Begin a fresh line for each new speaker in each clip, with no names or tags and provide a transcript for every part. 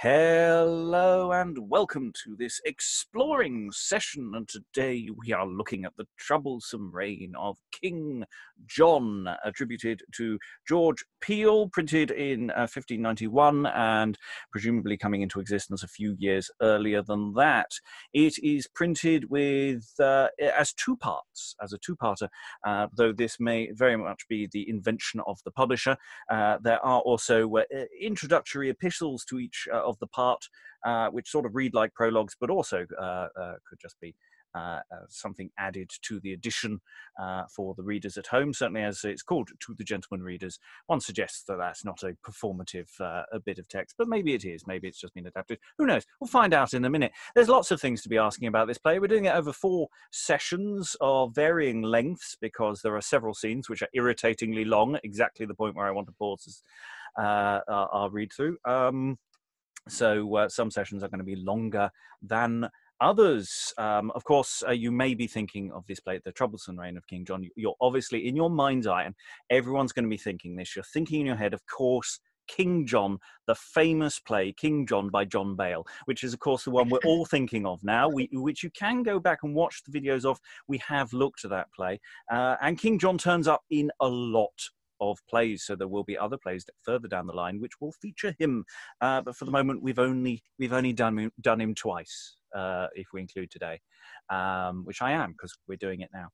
Hello and welcome to this exploring session. And today we are looking at the troublesome reign of King John, attributed to George Peele, printed in uh, 1591 and presumably coming into existence a few years earlier than that. It is printed with uh, as two parts, as a two-parter, uh, though this may very much be the invention of the publisher. Uh, there are also uh, introductory epistles to each uh, of the part, uh, which sort of read like prologues, but also uh, uh, could just be uh, uh, something added to the edition uh, for the readers at home. Certainly, as it's called to the gentleman readers, one suggests that that's not a performative a bit of text, but maybe it is. Maybe it's just been adapted. Who knows? We'll find out in a minute. There's lots of things to be asking about this play. We're doing it over four sessions of varying lengths because there are several scenes which are irritatingly long, exactly the point where I want to pause our read through. Um, so uh, some sessions are going to be longer than others. Um, of course, uh, you may be thinking of this play, The Troublesome Reign of King John. You're obviously in your mind's eye, and everyone's going to be thinking this. You're thinking in your head, of course, King John, the famous play King John by John Bale, which is, of course, the one we're all thinking of now, we, which you can go back and watch the videos of. We have looked at that play. Uh, and King John turns up in a lot of plays. So there will be other plays further down the line which will feature him. Uh, but for the moment, we've only we've only done done him twice. Uh, if we include today, um, which I am because we're doing it now.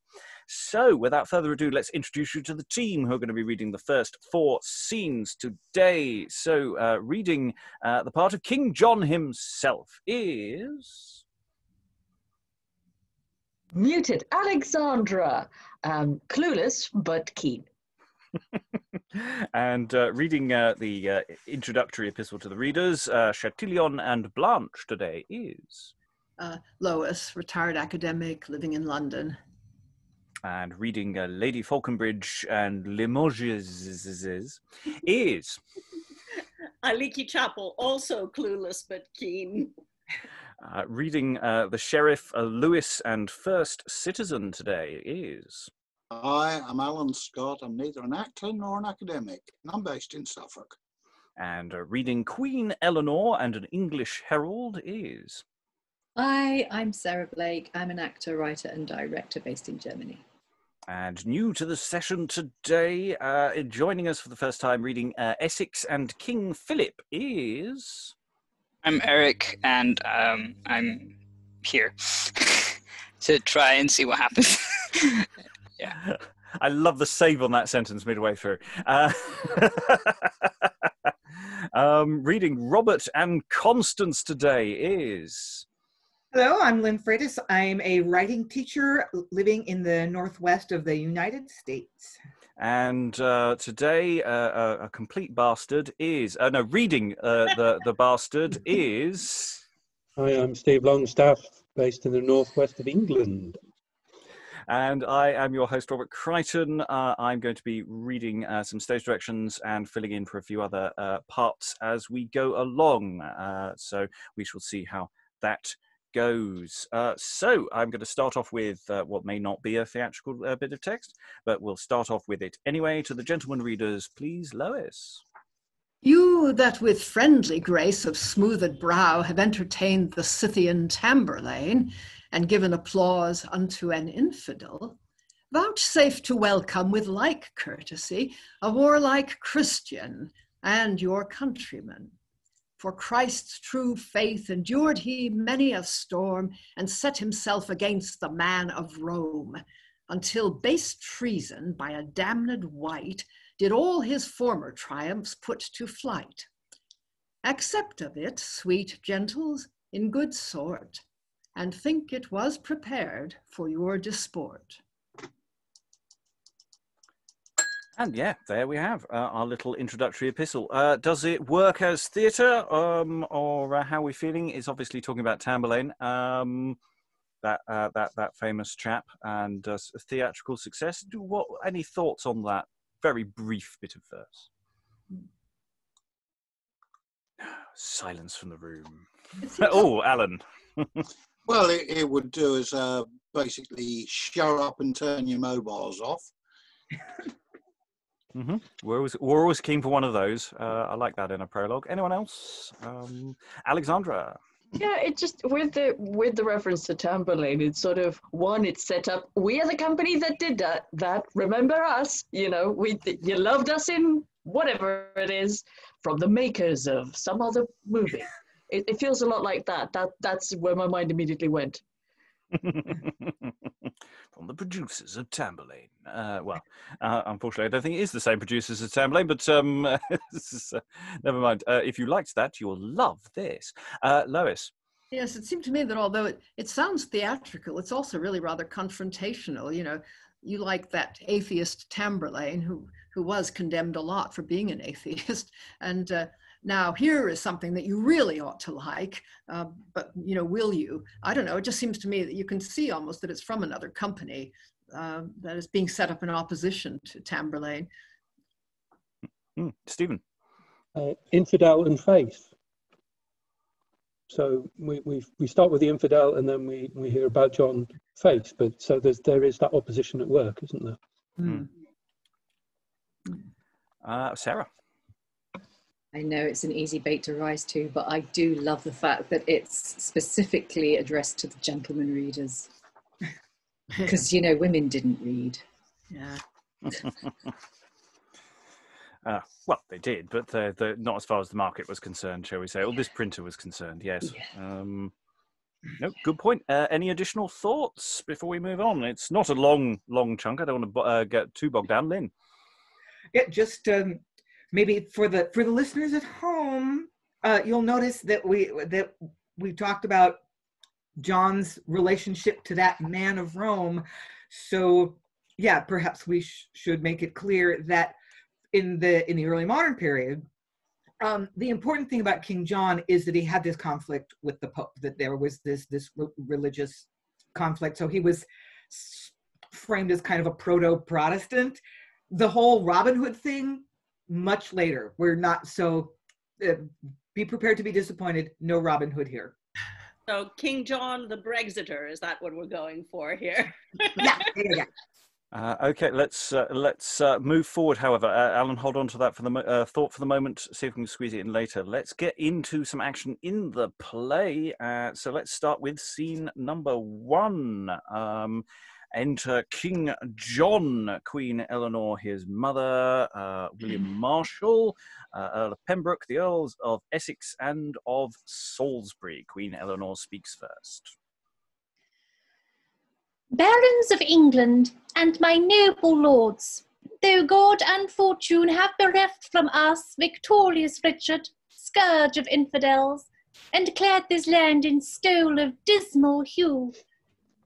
So, without further ado, let's introduce you to the team who are going to be reading the first four scenes today. So, uh, reading uh, the part of King John himself is.
Muted Alexandra, um, clueless but keen.
and uh, reading uh, the uh, introductory epistle to the readers, uh, Chatillon and Blanche today is.
Uh, Lois, retired academic living in London.
And reading uh, Lady Falconbridge and Limoges is.
Aliki Chapple, also clueless but keen.
Uh, reading uh, the Sheriff, uh, Lewis, and First Citizen today is.
Hi, I'm Alan Scott. I'm neither an actor nor an academic, and I'm based in Suffolk.
And uh, reading Queen Eleanor and an English Herald is.
Hi, I'm Sarah Blake. I'm an actor, writer, and director based in Germany.
And new to the session today, uh, joining us for the first time reading uh, Essex and King Philip is.
I'm Eric, and um, I'm here to try and see what happens. yeah.
I love the save on that sentence midway through. Uh, um, reading Robert and Constance today is.
Hello, I'm Lynn Freitas. I'm a writing teacher living in the northwest of the United States.
And uh, today, uh, a, a, complete bastard is uh, no reading uh, the the bastard is.
Hi, I'm Steve Longstaffe, based in the northwest of England.
And I am your host, Robert Crighton. Uh, I'm going to be reading uh, some stage directions and filling in for a few other uh, parts as we go along. Uh, so we shall see how that goes. Uh, so I'm going to start off with uh, what may not be a theatrical bit of text, but we'll start off with it anyway. To the gentlemen readers, please, Lois.
You that with friendly grace of smoothed brow have entertained the Scythian Tamburlaine, and given applause unto an infidel, vouchsafe to welcome with like courtesy a warlike Christian and your countrymen. For Christ's true faith endured he many a storm and set himself against the man of Rome, until base treason by a damned wight did all his former triumphs put to flight. Accept of it, sweet gentles, in good sort and think it was prepared for your disport.
And yeah, there we have uh, our little introductory epistle. Uh, does it work as theatre, um, or uh, how are we feeling? Is obviously talking about Tamburlaine, um, that uh, that that famous chap, and uh, theatrical success. Do what? Any thoughts on that very brief bit of verse? Silence from the room. oh, Alan.
Well, it, it would do is uh, basically show up and turn your mobiles off.
hmm We're always we're always keen for one of those. Uh, I like that in a prologue. Anyone else? Um, Alexandra.
Yeah, it just with the with the reference to Tamburlaine, it's sort of one. It's set up. We are the company that did that. That remember us. You know, we you loved us in whatever it is from the makers of some other movie. It, it feels a lot like that. That that's where my mind immediately went.
From the producers of Tamburlaine. Uh, well, uh, unfortunately, I don't think it is the same producers as Tamburlaine, but um, is, uh, never mind. Uh, if you liked that, you'll love this. Uh, Lois.
Yes, it seemed to me that although it, it sounds theatrical, it's also really rather confrontational. You know, you like that atheist Tamburlaine who who was condemned a lot for being an atheist, and uh, now here is something that you really ought to like, uh, but you know, will you? I don't know. It just seems to me that you can see almost that it's from another company uh, that is being set up in opposition to Tamburlaine.
Mm, Stephen.
Uh, infidel and faith. So we, we we start with the infidel and then we, we hear about John faith, but so there's there is that opposition at work, isn't there?
Mm. Uh, Sarah.
I know it's an easy bait to rise to, but I do love the fact that it's specifically addressed to the gentleman readers. Because, you know, women didn't read.
Yeah.
uh, well, they did, but they're, they're not as far as the market was concerned, shall we say, or this printer was concerned, yes.
Yeah.
Um, no, good point. Uh, any additional thoughts before we move on? It's not a long, long chunk. I don't want to uh, get too bogged down. Lynn.
Yeah, just um, maybe for the for the listeners at home, uh, you'll notice that we that we talked about John's relationship to that man of Rome. So yeah, perhaps we sh- should make it clear that in the in the early modern period, um, the important thing about King John is that he had this conflict with the Pope. That there was this this re- religious conflict. So he was framed as kind of a proto Protestant. The whole Robin Hood thing much later. We're not so. Uh, be prepared to be disappointed. No Robin Hood here.
So King John the Brexiter is that what we're going for here?
yeah, yeah, yeah.
Uh, okay, let's uh, let's uh, move forward. However, uh, Alan, hold on to that for the mo- uh, thought for the moment. See if we can squeeze it in later. Let's get into some action in the play. Uh, so let's start with scene number one. Um, enter King John, Queen Eleanor, his mother, uh, William Marshall, uh, Earl of Pembroke, the Earls of Essex and of Salisbury. Queen Eleanor speaks first.
Barons of England and my noble lords, though God and fortune have bereft from us victorious Richard, scourge of infidels, and clad this land in stole of dismal hue,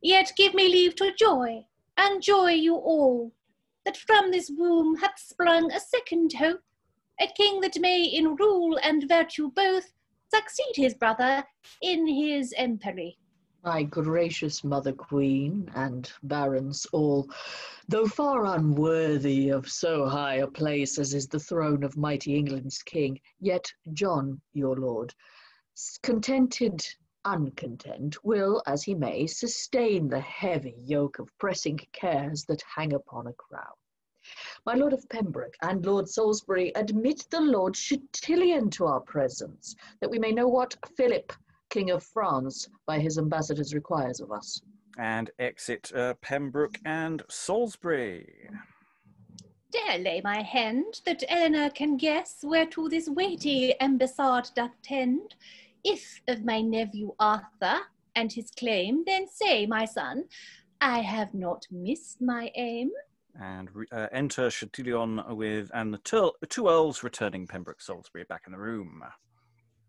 Yet give me leave to joy, and joy you all, that from this womb hath sprung a second hope, a king that may in rule and virtue both succeed his brother in his empery.
My gracious mother queen and barons all, though far unworthy of so high a place as is the throne of mighty England's king, yet John, your lord, contented uncontent, will, as he may, sustain the heavy yoke of pressing cares that hang upon a crown. My Lord of Pembroke and Lord Salisbury, admit the Lord Chatillon to our presence, that we may know what Philip, King of France, by his ambassadors requires of us.
And exit uh, Pembroke and Salisbury.
Dare lay my hand that Eleanor can guess whereto this weighty embassade doth tend. If of my nephew Arthur and his claim, then say, my son, I have not missed my aim.
And uh, enter Chatillon with and the two, two earls returning Pembroke Salisbury back in the room.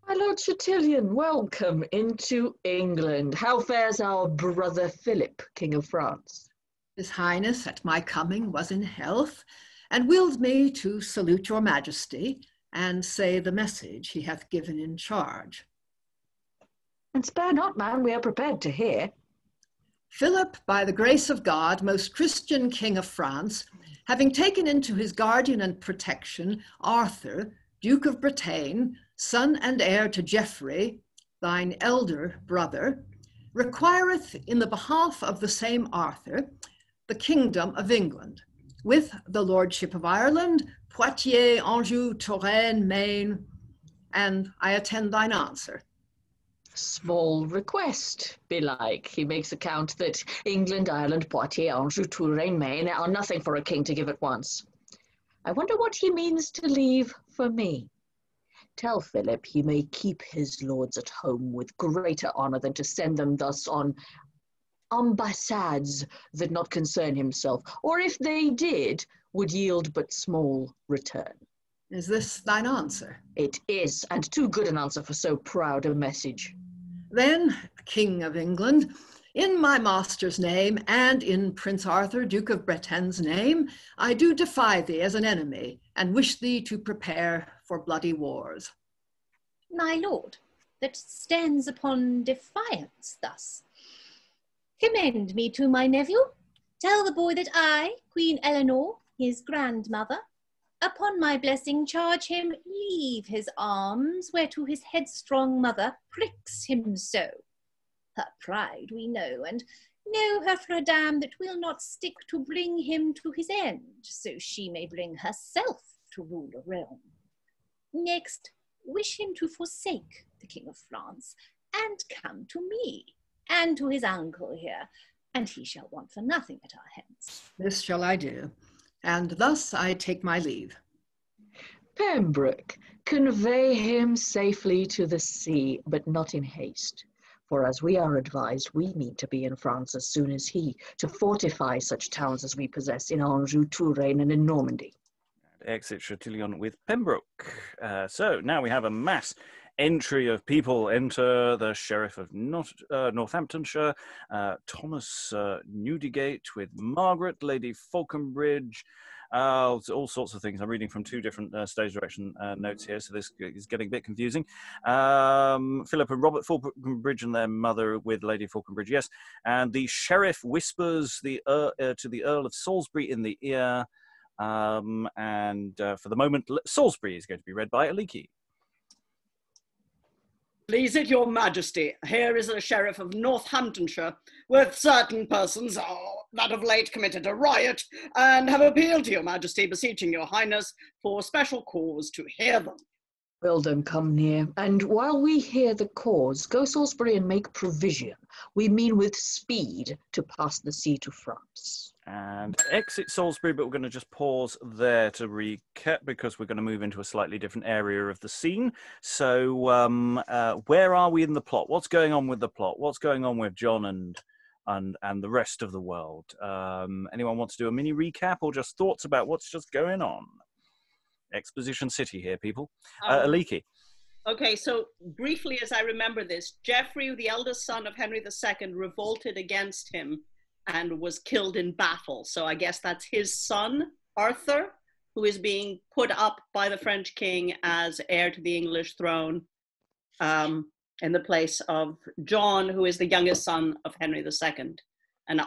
My Lord Chatillon, welcome into England. How fares our brother Philip, King of France?
His Highness at my coming was in health, and willed me to salute your majesty and say the message he hath given in charge.
And spare not, man, we are prepared to hear.
Philip, by the grace of God, most Christian king of France, having taken into his guardian and protection Arthur, Duke of Bretagne, son and heir to Geoffrey, thine elder brother, requireth in the behalf of the same Arthur the kingdom of England, with the Lordship of Ireland, Poitiers, Anjou, Touraine, Maine, and I attend thine answer.
Small request, belike. He makes account that England, Ireland, Poitiers, Anjou, Touraine, Maine are nothing for a king to give at once. I wonder what he means to leave for me. Tell Philip he may keep his lords at home with greater honour than to send them thus on ambassades that not concern himself, or if they did, would yield but small return.
Is this thine answer?
It is, and too good an answer for so proud a message.
Then, King of England, in my master's name and in Prince Arthur, Duke of Bretagne's name, I do defy thee as an enemy and wish thee to prepare for bloody wars.
My lord, that stands upon defiance thus. Commend me to my nephew. Tell the boy that I, Queen Eleanor, his grandmother, upon my blessing charge him leave his arms, whereto his headstrong mother pricks him so. Her pride we know, and know her for a dam that will not stick to bring him to his end, so she may bring herself to rule a realm. Next, wish him to forsake the King of France and come to me, and to his uncle here, and he shall want for nothing at our hands.
This shall I do, and thus I take my leave.
Pembroke, convey him safely to the sea, but not in haste. For as we are advised, we mean to be in France as soon as he, to fortify such towns as we possess in Anjou, Touraine, and in Normandy.
Exit Chatillon with Pembroke. Uh, so now we have a mass entry of people enter the Sheriff of uh, Northamptonshire, uh, Thomas uh, Newdigate with Margaret, Lady Falconbridge, uh, all sorts of things. I'm reading from two different uh, stage direction uh, notes here, so this is getting a bit confusing. Um, Philip and Robert Falconbridge and their mother with Lady Falconbridge, yes. And the Sheriff whispers the to the Earl of Salisbury in the ear. Um, and for the moment, Salisbury is going to be read by Aliki.
Please it your majesty, here is the sheriff of Northamptonshire with certain persons oh, that of late committed a riot and have appealed to your majesty, beseeching your highness for special cause to hear them.
Will them come near, and while we hear the cause, go Salisbury and make provision. We mean with speed to pass the sea to France
and exit Salisbury, but we're going to just pause there to recap because we're going to move into a slightly different area of the scene. So, um, uh, where are we in the plot? What's going on with the plot? What's going on with John and and and the rest of the world? Um, anyone want to do a mini recap or just thoughts about what's just going on? Exposition City here, people. Uh,
Um,
Aliki.
Okay, so briefly, as I remember this, Geoffrey, the eldest son of Henry II, revolted against him and was killed in battle. So I guess that's his son, Arthur, who is being put up by the French king as heir to the English throne um, in the place of John, who is the youngest son of Henry II. And,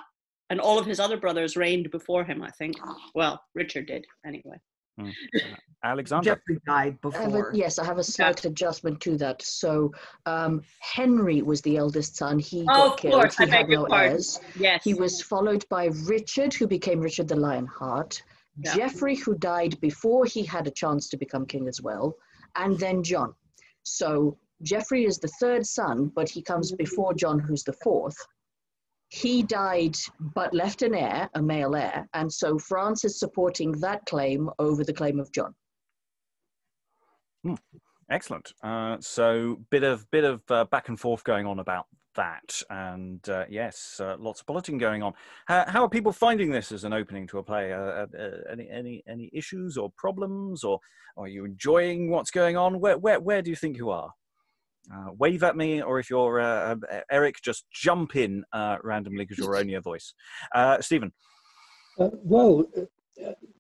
and all of his other brothers reigned before him, I think. Well, Richard did, anyway.
Hmm. Alexander.
Geoffrey died
I have a- yes, I have a slight adjustment to that. So um, Henry was the eldest son. He
Oh,
got
of
killed.
course,
He
I
had no heirs.
Yes.
He was followed by Richard, who became Richard the Lionheart.
Yeah.
Geoffrey, who died before he had a chance to become king as well, and then John. So Geoffrey is the third son, but he comes before John, who's the fourth. He died but left an heir, a male heir, and so France is supporting that claim over the claim of John.
Excellent. Uh, so bit of bit of uh, back and forth going on about that, and uh, yes, uh, lots of politicking going on. How, how are people finding this as an opening to a play? Uh, uh, any any any issues or problems, or are you enjoying what's going on? Where where where do you think you are? Uh, wave at me, or if you're uh, uh, Eric, just jump in uh, randomly because you're only a voice. Uh, Stephen.
Uh, well,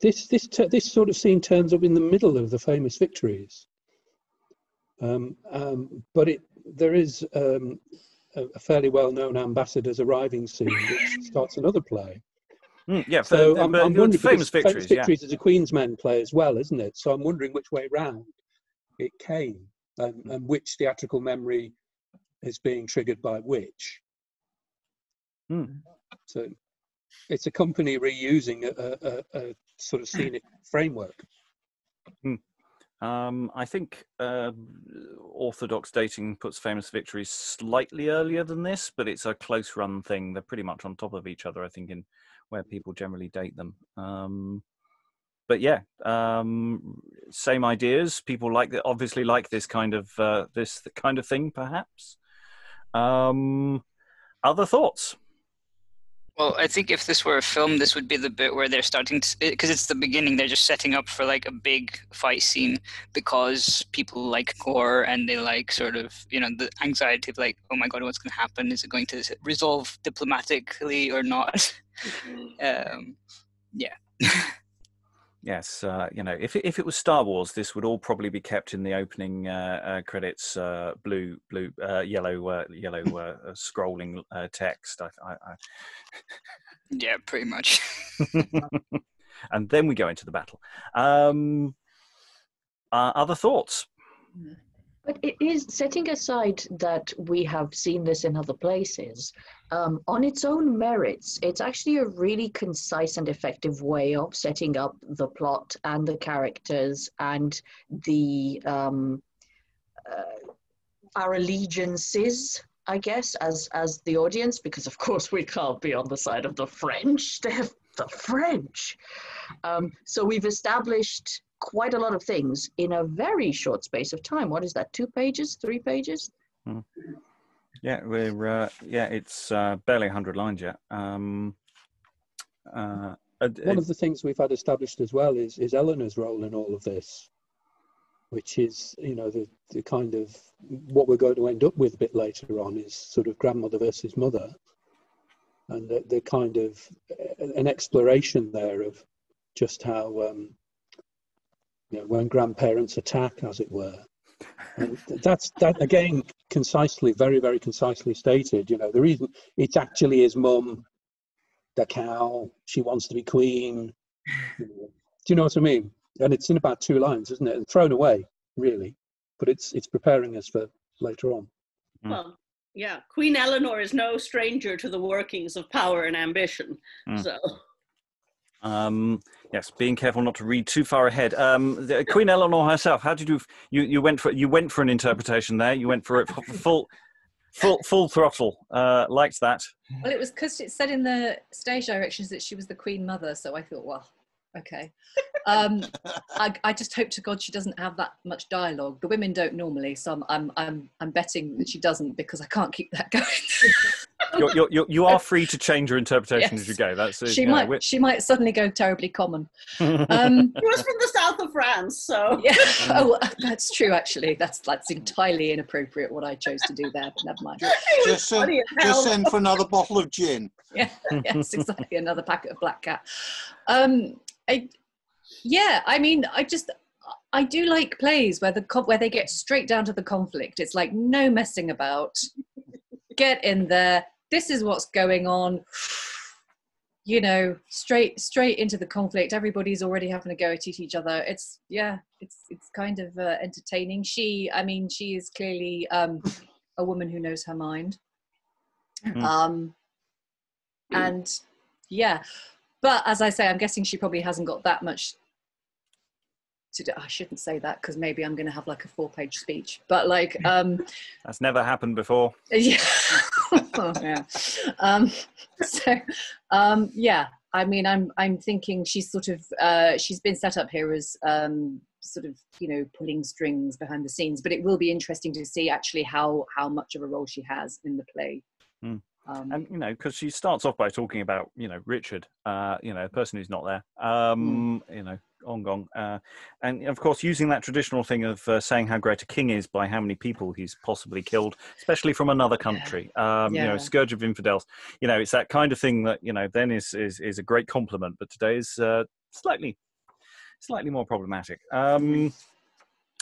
this this this sort of scene turns up in the middle of the famous victories, um, um, but it there is um, a, a fairly well-known ambassador's arriving scene which starts another play.
Mm, yeah,
So I'm, I'm wondering
famous victories. yeah.
victories is a Queen's Men play as well, isn't it? So I'm wondering which way round it came and, and which theatrical memory is being triggered by which.
Hmm.
So it's a company reusing a, a, a, sort of scenic framework.
Um, I think uh, Orthodox dating puts famous victories slightly earlier than this, but it's a close run thing. They're pretty much on top of each other, I think, in where people generally date them. Um, but yeah, um, same ideas. People like that, obviously like this kind of uh, this kind of thing, perhaps. Um, other thoughts?
Well, I think if this were a film, this would be the bit where they're starting to, because it's the beginning. They're just setting up for like a big fight scene because people like gore and they like sort of, you know, the anxiety of like, oh my god, what's going to happen? Is it going to resolve diplomatically or not? um, yeah.
Yes, uh, you know, if it, if it was Star Wars, this would all probably be kept in the opening uh, uh, credits, uh, blue, blue, uh, yellow, uh, yellow uh, scrolling uh, text. I, I, I...
yeah, pretty much.
and then we go into the battle. Um, uh, other thoughts?
But it is setting aside that we have seen this in other places. Um, on its own merits, it's actually a really concise and effective way of setting up the plot and the characters and the um, uh, our allegiances. I guess as as the audience, because of course we can't be on the side of the French. They're the French. Um, so we've established quite a lot of things in a very short space of time. What is that? Two pages? Three pages?
Yeah, we're uh, yeah, it's uh, barely hundred lines yet. Um, uh, uh,
One of the things we've had established as well is is Eleanor's role in all of this, which is you know the the kind of what we're going to end up with a bit later on is sort of grandmother versus mother, and the, the kind of uh, an exploration there of just how um, you know when grandparents attack, as it were. And that's that again concisely, very very concisely stated. You know the reason it's actually his mum, the cow. She wants to be queen. Do you know what I mean? And it's in about two lines, isn't it? And thrown away, really. But it's it's preparing us for later on.
Mm.
Well, yeah, Queen Eleanor is no stranger to the workings of power and ambition.
Mm.
So,
Um, yes, being careful not to read too far ahead. Um, the, Queen Eleanor herself. How did you you you went for you went for an interpretation there? You went for it f- full full full throttle. Uh, liked that.
Well, it was because it said in the stage directions that she was the Queen Mother, so I thought, well, okay. Um, I, I just hope to God she doesn't have that much dialogue. The women don't normally, so I'm I'm I'm, I'm betting that she doesn't because I can't keep that going.
You're, you're, you're, you are free to change your interpretation as you go. That's uh,
she
you know,
might
we're-
she might suddenly go terribly common. Um,
he was from the south of France, so
yeah. Oh, that's true. Actually, that's that's entirely inappropriate what I chose to do there. But never mind.
Just send,
funny as hell.
just send for another bottle of gin.
yeah, yes, exactly. Another packet of Black Cat. Um, I, yeah, I mean, I just I do like plays where the where they get straight down to the conflict. It's like no messing about. Get in there. This is what's going on. You know, straight straight into the conflict. Everybody's already having a go at each other. It's yeah, it's it's kind of uh, entertaining. She, I mean, she is clearly um, a woman who knows her mind.
Mm.
Um, and yeah but as i say i'm guessing she probably hasn't got that much to do. I shouldn't say that because maybe i'm going to have like a four page speech. But like um
That's never happened before.
yeah. Yeah. Um so um yeah. I mean i'm i'm thinking she's sort of uh she's been set up here as um sort of you know pulling strings behind the scenes. But it will be interesting to see actually how how much of a role she has in the play.
Hmm.
Um,
and you know because she starts off by talking about you know richard uh you know a person who's not there um you know on gong uh and of course using that traditional thing of uh, saying how great a king is by how many people he's possibly killed especially from another country um you know scourge of infidels you know it's that kind of thing that you know then is is, is a great compliment but today is uh slightly slightly more problematic. Um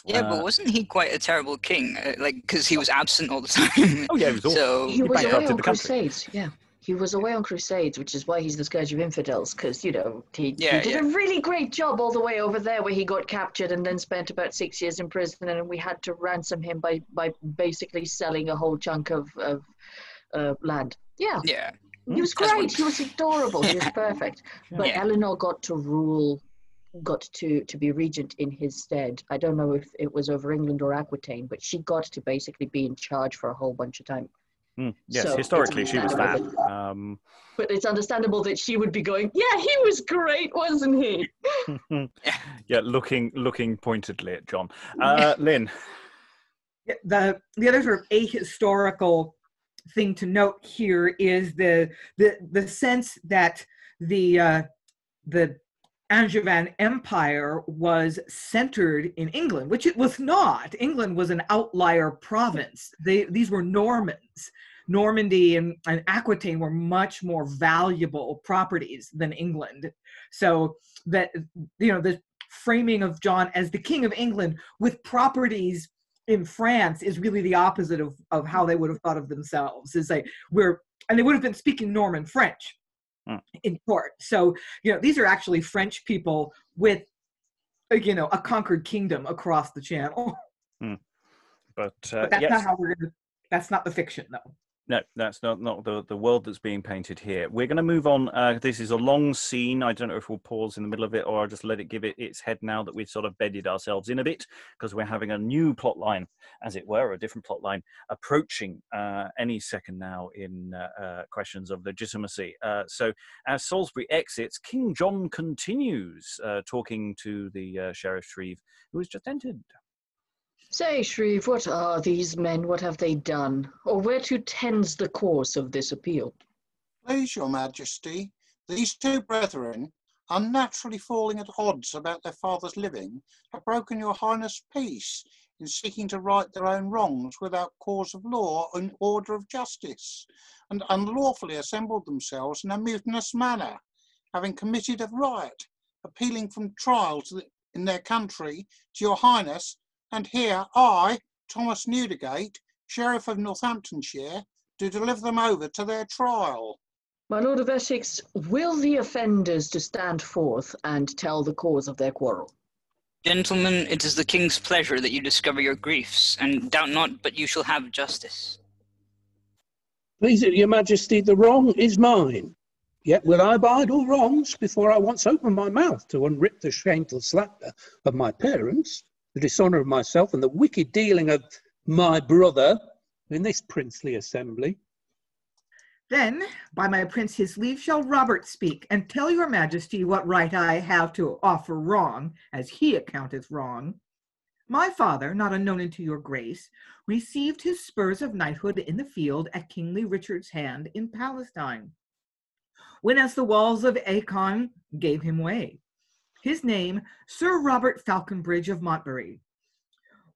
Yeah,
uh,
but wasn't he quite a terrible king? Uh, like, because he was absent all the time.
oh yeah it was awful.
So
He was away on crusades. Yeah, he was away on crusades, which is why he's the scourge of infidels. Because you know he,
Yeah,
he did
yeah.
a really great job all the way over there, where he got captured and then spent about six years in prison, and we had to ransom him by by basically selling a whole chunk of of uh, land. Yeah,
yeah,
he was
That's what-
great. He was adorable. He was perfect. But
Yeah.
Eleanor got to rule got to to be regent in his stead. I don't know if it was over England or Aquitaine, but she got to basically be in charge for a whole bunch of time.
Hmm, Yes,
So,
historically she was that. Um,
But it's understandable that she would be going, "Yeah, he was great, wasn't he?"
yeah, looking looking pointedly at John. Uh, Lynn.
The the other sort of ahistorical thing to note here is the the the sense that the uh, the Angevin Empire was centered in England, which it was not. England was an outlier province. They these were Normans. Normandy and, and Aquitaine were much more valuable properties than England. So that you know the framing of John as the king of England with properties in France is really the opposite of, of how they would have thought of themselves. Is like we're and they would have been speaking Norman French
Hmm.
in court. So you know these are actually French people with uh, you know a conquered kingdom across the channel.
But, uh,
But that's
yes.
not how we're gonna. That's not the fiction though.
No, that's not, not the, the world that's being painted here. We're going to move on. Uh, this is a long scene. I don't know if we'll pause in the middle of it or I'll just let it give it its head now that we've sort of bedded ourselves in a bit because we're having a new plot line, as it were, a different plot line approaching uh, any second now in uh, uh, questions of legitimacy. Uh, so as Salisbury exits, King John continues uh, talking to the Sheriff Shreve, who has just entered.
Say, Shreve, what are these men? What have they done? Or where to tends the course of this appeal?
Please, your majesty, these two brethren, unnaturally falling at odds about their father's living, have broken your highness' peace in seeking to right their own wrongs without cause of law and order of justice, and unlawfully assembled themselves in a mutinous manner, having committed a riot, appealing from trial the, in their country to your highness, and here I, Thomas Newdigate, Sheriff of Northamptonshire, do deliver them over to their trial.
My Lord of Essex, will the offenders to stand forth and tell the cause of their quarrel?
Gentlemen, it is the king's pleasure that you discover your griefs, and doubt not but you shall have justice.
Please, your majesty, the wrong is mine. Yet will I abide all wrongs before I once open my mouth to unrip the shameful slander of my parents, the dishonour of myself, and the wicked dealing of my brother in this princely assembly.
Then, by my prince his leave, shall Robert speak, and tell your majesty what right I have to offer wrong, as he accounteth wrong. My father, not unknown unto your grace, received his spurs of knighthood in the field at kingly Richard's hand in Palestine. When as the walls of Acon gave him way. His name, Sir Robert Falconbridge of Montbury.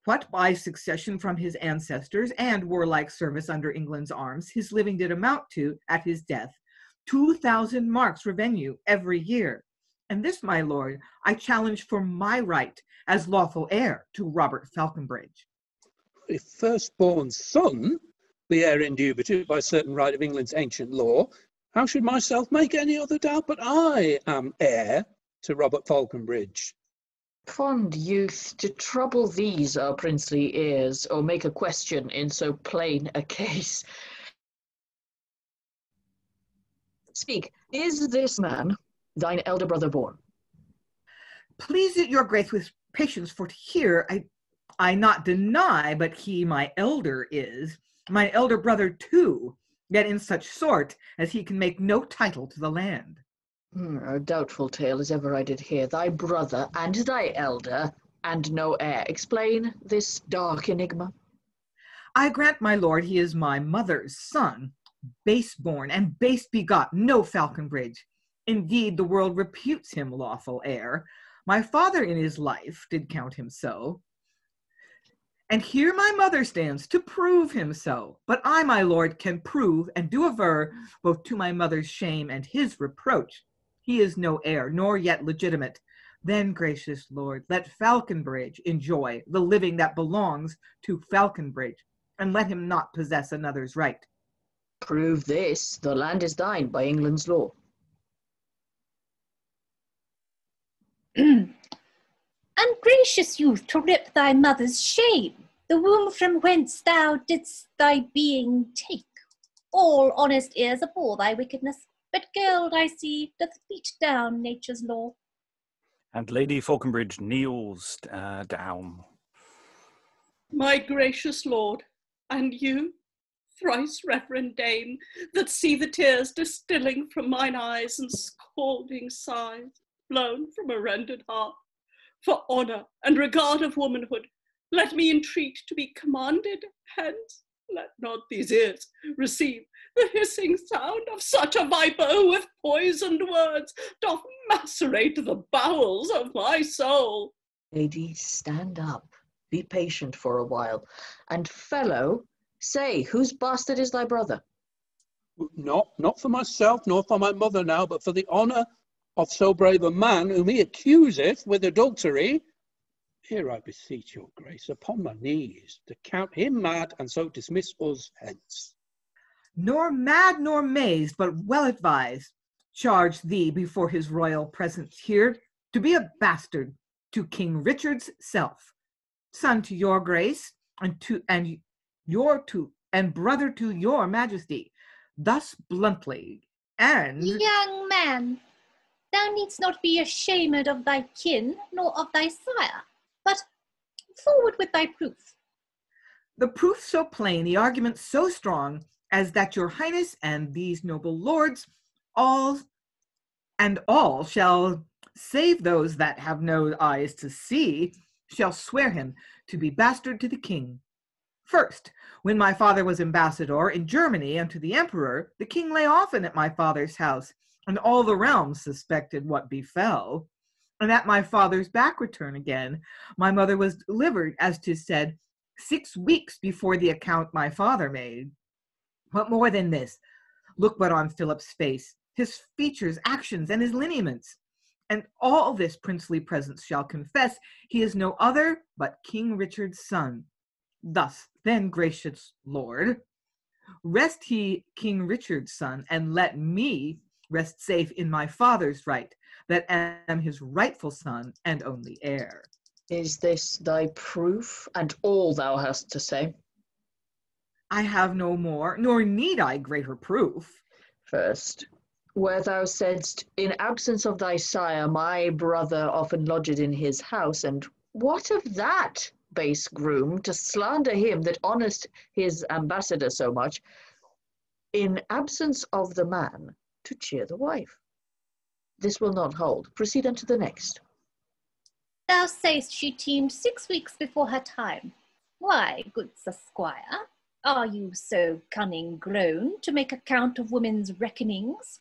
What by succession from his ancestors and warlike service under England's arms his living did amount to at his death, two thousand marks revenue every year. And this, my lord, I challenge for my right as lawful heir to Robert Falconbridge.
If firstborn son be heir indubited by certain right of England's ancient law, how should myself make any other doubt but I am heir to Robert Falconbridge?
Fond youth, to trouble these our princely ears, or make a question in so plain a case. Speak, is this man thine elder brother born?
Please it your grace with patience for to hear, I I not deny, but he my elder is, my elder brother too, yet in such sort as he can make no title to the land.
Hmm, a doubtful tale as ever I did hear. Thy brother and thy elder, and no heir. Explain this dark enigma.
I grant, my lord, he is my mother's son, base born and base begot, no Falconbridge. Indeed, the world reputes him lawful heir. My father in his life did count him so. And here my mother stands to prove him so. But I, my lord, can prove and do aver, both to my mother's shame and his reproach, he is no heir, nor yet legitimate. Then, gracious lord, let Falconbridge enjoy the living that belongs to Falconbridge, and let him not possess another's right.
Prove this, the land is thine by England's law.
Ungracious youth, to rip thy mother's shame, the womb from whence thou didst thy being take. All honest ears abhor thy wickedness, but gold, I see, doth beat down nature's law.
And Lady Falconbridge kneels uh, down.
My gracious lord, and you, thrice reverend dame, that see the tears distilling from mine eyes and scalding sighs blown from a rendered heart, for honour and regard of womanhood, let me entreat to be commanded hence. Let not these ears receive the hissing sound of such a viper who with poisoned words doth macerate the bowels of my soul.
Lady, stand up. Be patient for a while. And fellow, say, whose bastard is thy brother?
Not, not for myself, nor for my mother now, but for the honour of so brave a man whom he accuseth with adultery. Here I beseech your grace upon my knees to count him mad and so dismiss us hence.
Nor mad nor mazed, but well advised, charge thee before his royal presence here to be a bastard to King Richard's self, son to your grace, and to and your to and brother to your majesty, thus bluntly, and
Young man, thou needst not be ashamed of thy kin nor of thy sire, but forward with thy proof.
the proof so plain, the argument so strong, as that your highness and these noble lords all and all shall save those that have no eyes to see shall swear him to be bastard to the king. First when my father was ambassador in germany unto the emperor the king lay often at my father's house and all the realm suspected what befell. And at my father's back return again my mother was delivered as tis said six weeks before the account my father made but more than this, look but on Philip's face, his features, actions, and his lineaments. And all this princely presence shall confess he is no other but King Richard's son. Thus, then, gracious lord, rest he King Richard's son, and let me rest safe in my father's right, that am his rightful son and only heir.
Is this thy proof and all thou hast to say?
I have no more, nor need I greater proof.
First, where thou saidst, In absence of thy sire, my brother often lodged in his house, and what of that, base groom, to slander him that honest his ambassador so much, in absence of the man, to cheer the wife? This will not hold. Proceed unto the next.
Thou sayst she teemed six weeks before her time. Why, good Sir Squire, are you so cunning grown to make account of women's reckonings?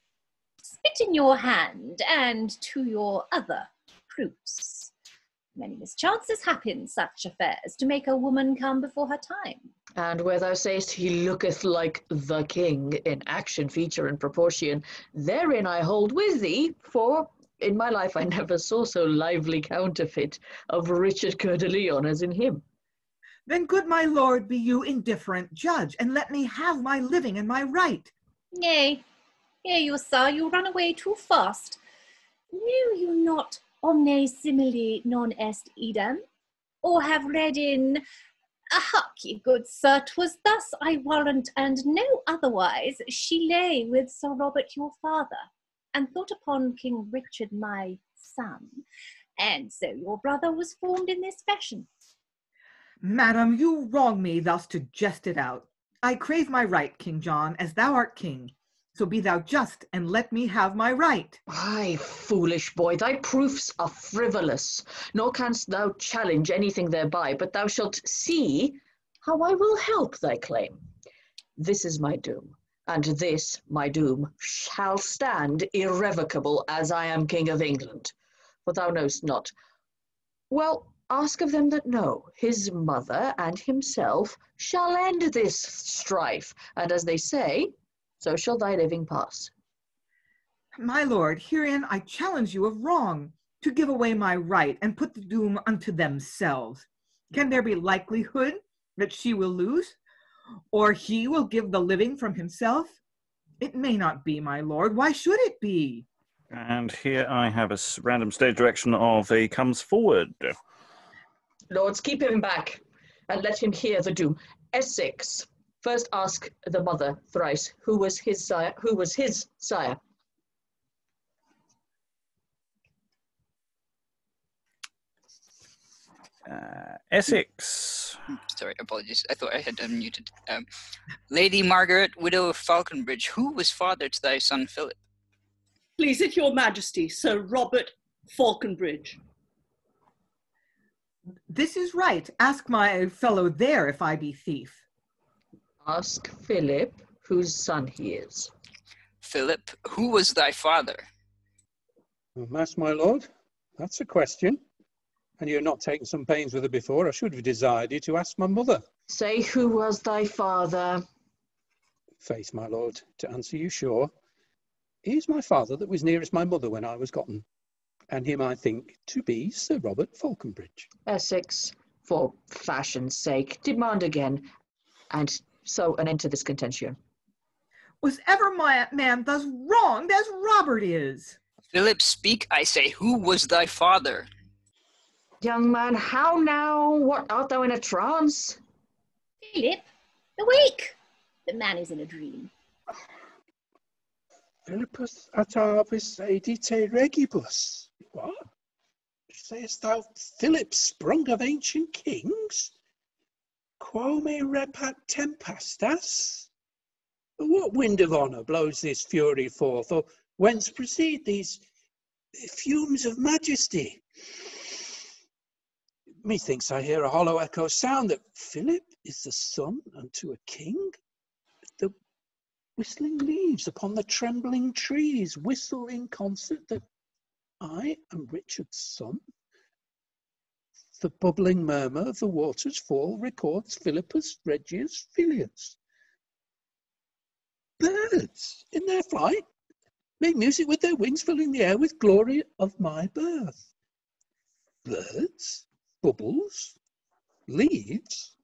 Spit in your hand, and to your other proofs. Many mischances happen such affairs to make a woman come before her time.
And where thou sayest he looketh like the king in action, feature, and proportion, therein I hold with thee, for in my life I never saw so lively counterfeit of Richard Coeur de Lion as in him.
Then, good my lord, be you indifferent judge, and let me have my living and my right.
Nay, here you, sir, you run away too fast. Knew you not omne simile non est idem? Or have read in, hark ye, good sir, 'twas thus, I warrant, and no otherwise, she lay with Sir Robert your father, and thought upon King Richard my son, and so your brother was formed in this fashion.
Madam, you wrong me thus to jest it out. I crave my right, King John, as thou art king. So be thou just, and let me have my right.
Ay, foolish boy, thy proofs are frivolous, nor canst thou challenge anything thereby, but thou shalt see how I will help thy claim. This is my doom, and this, my doom, shall stand irrevocable as I am King of England. For thou knowest not. Well, ask of them that know, his mother and himself shall end this strife, and as they say, so shall thy living pass.
My lord, herein I challenge you of wrong, to give away my right and put the doom unto themselves. Can there be likelihood that she will lose? Or he will give the living from himself? It may not be, my lord. Why should it be?
And here I have a random stage direction of a comes forward.
Lords, keep him back, and let him hear the doom. Essex, first ask the mother thrice, who was his sire? Who was his sire?
Uh, Essex.
Sorry, apologies. I thought I had unmuted. Um, Lady Margaret, widow of Falconbridge, who was father to thy son Philip?
Please it your majesty, Sir Robert Falconbridge.
This is right. Ask my fellow there if I be thief.
Ask Philip whose son he is.
Philip, who was thy father?
Well, Mass, my lord, that's a question. And you're not taking some pains with her before. I should have desired you to ask my mother.
Say who was thy father.
Faith, my lord, to answer you sure, he he's my father that was nearest my mother when I was gotten, and him I think to be Sir Robert Falconbridge.
Essex, for fashion's sake, demand again, and so an end to this contention.
Was ever my man thus wronged as Robert is?
Philip, speak, I say, who was thy father?
Young man, how now? What art thou in a trance?
Philip, awake! The man is in a dream.
Philippus atavis edite regibus. What? Sayest thou Philip sprung of ancient kings? Quo me rapit tempestas? What wind of honour blows this fury forth, or whence proceed these fumes of majesty? Methinks I hear a hollow echo sound that Philip is the son unto a king. The whistling leaves upon the trembling trees whistle in concert that I am Richard's son. The bubbling murmur of the water's fall records Philippus Regius Filius. Birds in their flight make music with their wings, filling the air with glory of my birth. Birds, bubbles, leaves,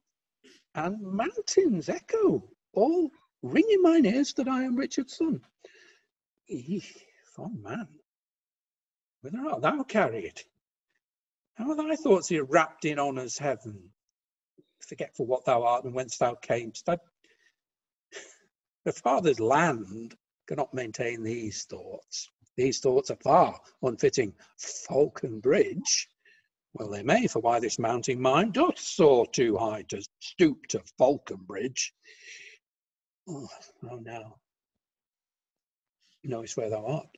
and mountains echo, all ring in mine ears that I am Richard's son. Fond man, whither art thou carried? How are thy thoughts here wrapped in honour's heaven? Forgetful what thou art and whence thou camest. The father's land cannot maintain these thoughts. These thoughts are far unfitting Falconbridge. Well, they may, for why this mounting mind doth soar too high to stoop to Falconbridge. Oh, oh now, knowest where thou art.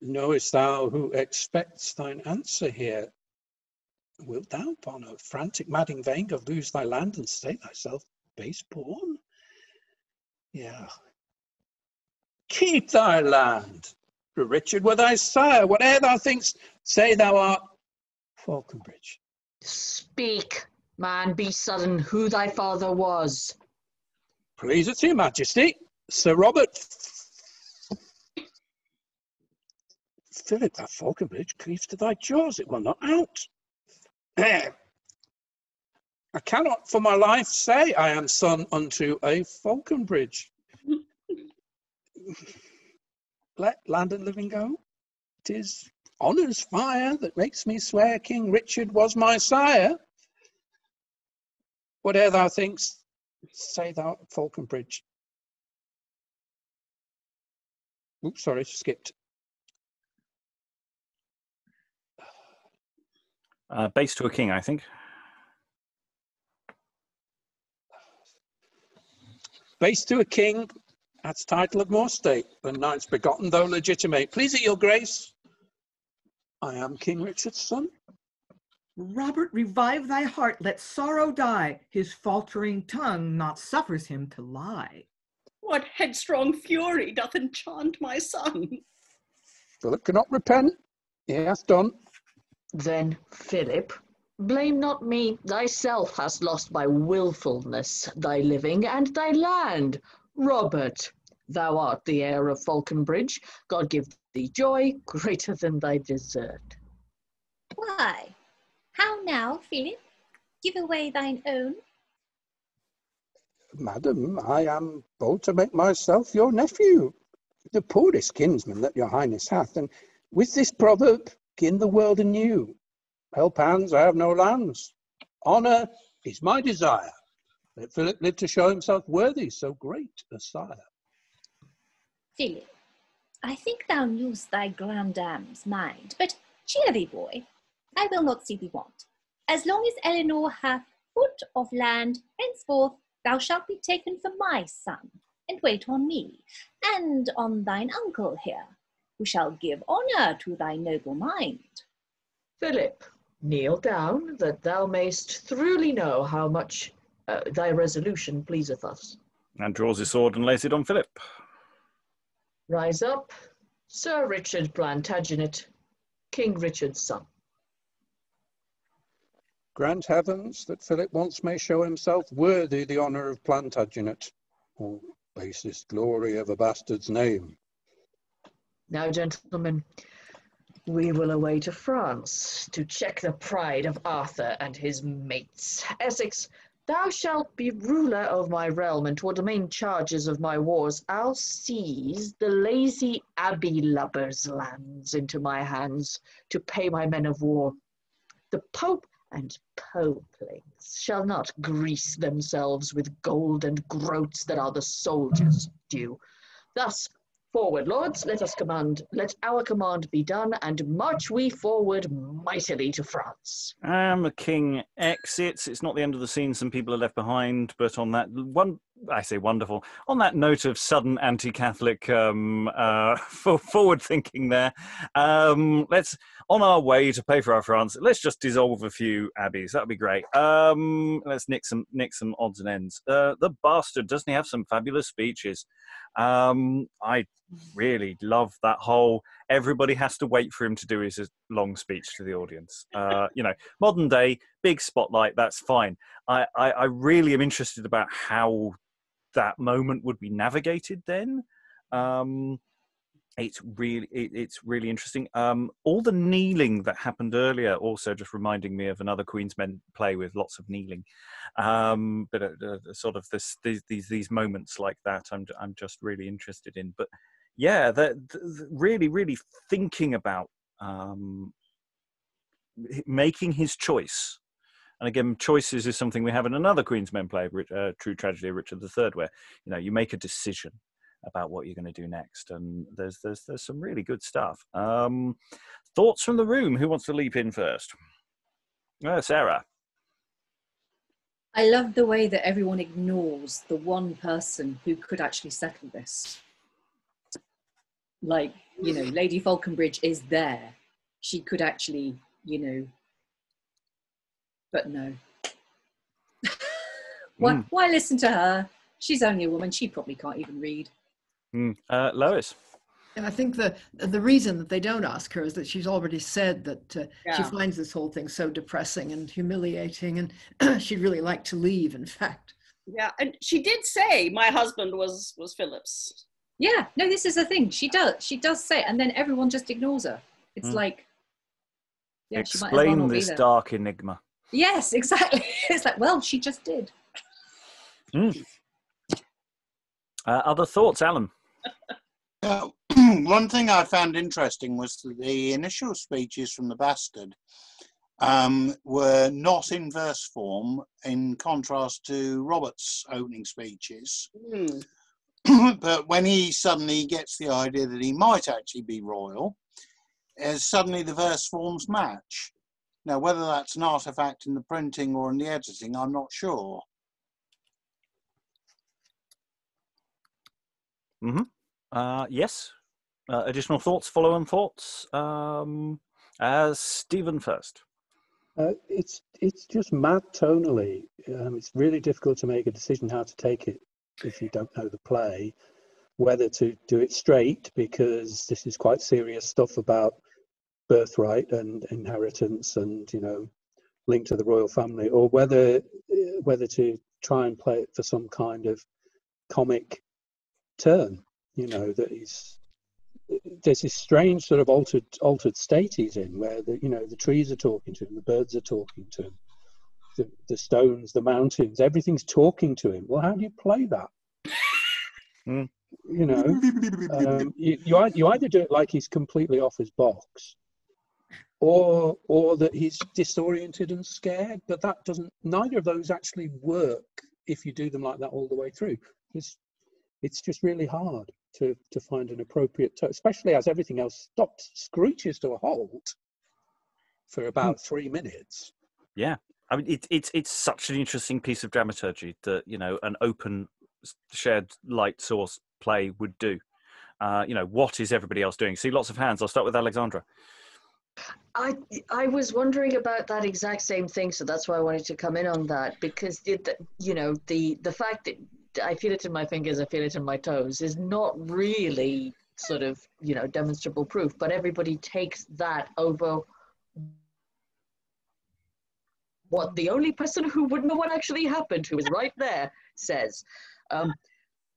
Knowest thou who expects thine answer here? Wilt thou, upon a frantic madding vein, go lose thy land and state thyself base born? Yeah. Keep thy land. for Richard were thy sire. Whate'er thou thinkst, say thou art Falconbridge.
Speak, man, be sudden, who thy father was.
Please it your majesty, Sir Robert Philip, that Falconbridge cleaves to thy jaws, it will not out. I cannot for my life say I am son unto a Falconbridge. Let land and living go. Tis honour's fire that makes me swear King Richard was my sire. Whate'er thou thinkst, say thou Falconbridge. Oops, sorry, skipped.
Uh, base to a king, I think.
Base to a king, that's title of more state than knights begotten, though legitimate. Please it your grace, I am King Richard's son.
Robert, revive thy heart, let sorrow die. His faltering tongue not suffers him to lie.
What headstrong fury doth enchant my son?
Philip cannot repent, he hath done.
Then, Philip, blame not me. Thyself hast lost by wilfulness thy living and thy land. Robert, thou art the heir of Falconbridge. God give thee joy greater than thy desert.
Why? How now, Philip? Give away thine own.
Madam, I am bold to make myself your nephew, the poorest kinsman that your highness hath, and with this proverb begin the world anew. Help hands, I have no lands. Honour is my desire. Let Philip live to show himself worthy so great a sire.
Philip, I think thou knewest thy grandam's mind, but cheer thee, boy. I will not see thee want. As long as Eleanor hath foot of land, henceforth thou shalt be taken for my son, and wait on me, and on thine uncle here, who shall give honour to thy noble mind.
Philip, kneel down, that thou mayst truly know how much uh, thy resolution pleaseth us.
And draws his sword and lays it on Philip.
Rise up, Sir Richard Plantagenet, King Richard's son.
Grant heavens that Philip once may show himself worthy the honour of Plantagenet, or basest glory of a bastard's name.
Now, gentlemen, we will away to France to check the pride of Arthur and his mates. Essex, thou shalt be ruler of my realm, and toward the main charges of my wars, I'll seize the lazy abbey lubbers' lands into my hands to pay my men of war. The Pope and popelings shall not grease themselves with gold and groats that are the soldiers' due. Thus, forward, lords, let us command, let our command be done, and march we forward mightily to France.
And the king exits. It's not the end of the scene. Some people are left behind, but on that one, I say wonderful. On that note of sudden anti-Catholic um, uh, forward thinking, there, um, let's on our way to pay for our France. Let's just dissolve a few abbeys. That'd be great. Um, let's nick some nick some odds and ends. Uh, the bastard doesn't he have some fabulous speeches? Um, I really love that whole everybody has to wait for him to do his long speech to the audience. Uh, you know, modern day, big spotlight, that's fine. I, I, I, really am interested about how that moment would be navigated then. Um, it's really it, it's really interesting. Um, all the kneeling that happened earlier also just reminding me of another Queen's Men play with lots of kneeling. Um, but uh, sort of this, these, these these moments like that, I'm I'm just really interested in. But yeah, that really really thinking about um, making his choice. And again, choices is something we have in another Queen's Men play, uh, True Tragedy of Richard III, where you know you make a decision about what you're going to do next. And there's there's there's some really good stuff. Um, thoughts from the room? Who wants to leap in first? Uh, Sarah.
I love the way that everyone ignores the one person who could actually settle this. Like, you know, Lady Falconbridge is there. She could actually, you know, but no. why, mm. why listen to her? She's only a woman. She probably can't even read.
Mm. Uh, Lois.
And I think the the reason that they don't ask her is that she's already said that uh, yeah. she finds this whole thing so depressing and humiliating, and she'd really like to leave. In fact,
yeah, and she did say my husband was was Phillips.
Yeah, no, this is the thing. She does she does say, it, and then everyone just ignores her. It's mm. like,
yeah, explain well this dark enigma.
Yes, exactly. It's like, well, she just did.
Mm. Uh, other thoughts, Alan?
Uh, one thing I found interesting was the initial speeches from the bastard um, were not in verse form, in contrast to Robert's opening speeches. Mm. but when he suddenly gets the idea that he might actually be royal, uh, suddenly the verse forms match. Now, whether that's an artifact in the printing or in the editing, I'm not sure.
Mm-hmm. Uh, yes. Uh, additional thoughts, follow-on thoughts. Um, as Stephen first.
Uh, it's it's just mad tonally. Um, it's really difficult to make a decision how to take it if you don't know the play. Whether to do it straight because this is quite serious stuff about birthright and inheritance and you know link to the royal family, or whether uh, whether to try and play it for some kind of comic turn. You know that he's there's this strange sort of altered altered state he's in, where the you know the trees are talking to him, the birds are talking to him, the, the stones, the mountains, everything's talking to him. Well, how do you play that?
Mm.
You know, um, you, you, you either do it like he's completely off his box, or or that he's disoriented and scared. But that doesn't. Neither of those actually work if you do them like that all the way through. It's it's just really hard to to find an appropriate tone, especially as everything else stops, screeches to a halt. for about three minutes.
Yeah, I mean, it's it's it's such an interesting piece of dramaturgy that you know an open shared light source play would do. Uh, you know, what is everybody else doing? See lots of hands. I'll start with Alexandra.
I I was wondering about that exact same thing, so that's why I wanted to come in on that because it, the- you know the the fact that I feel it in my fingers, I feel it in my toes, is not really sort of you know demonstrable proof, but everybody takes that over what the only person who would know what actually happened, who was right there, says. Um,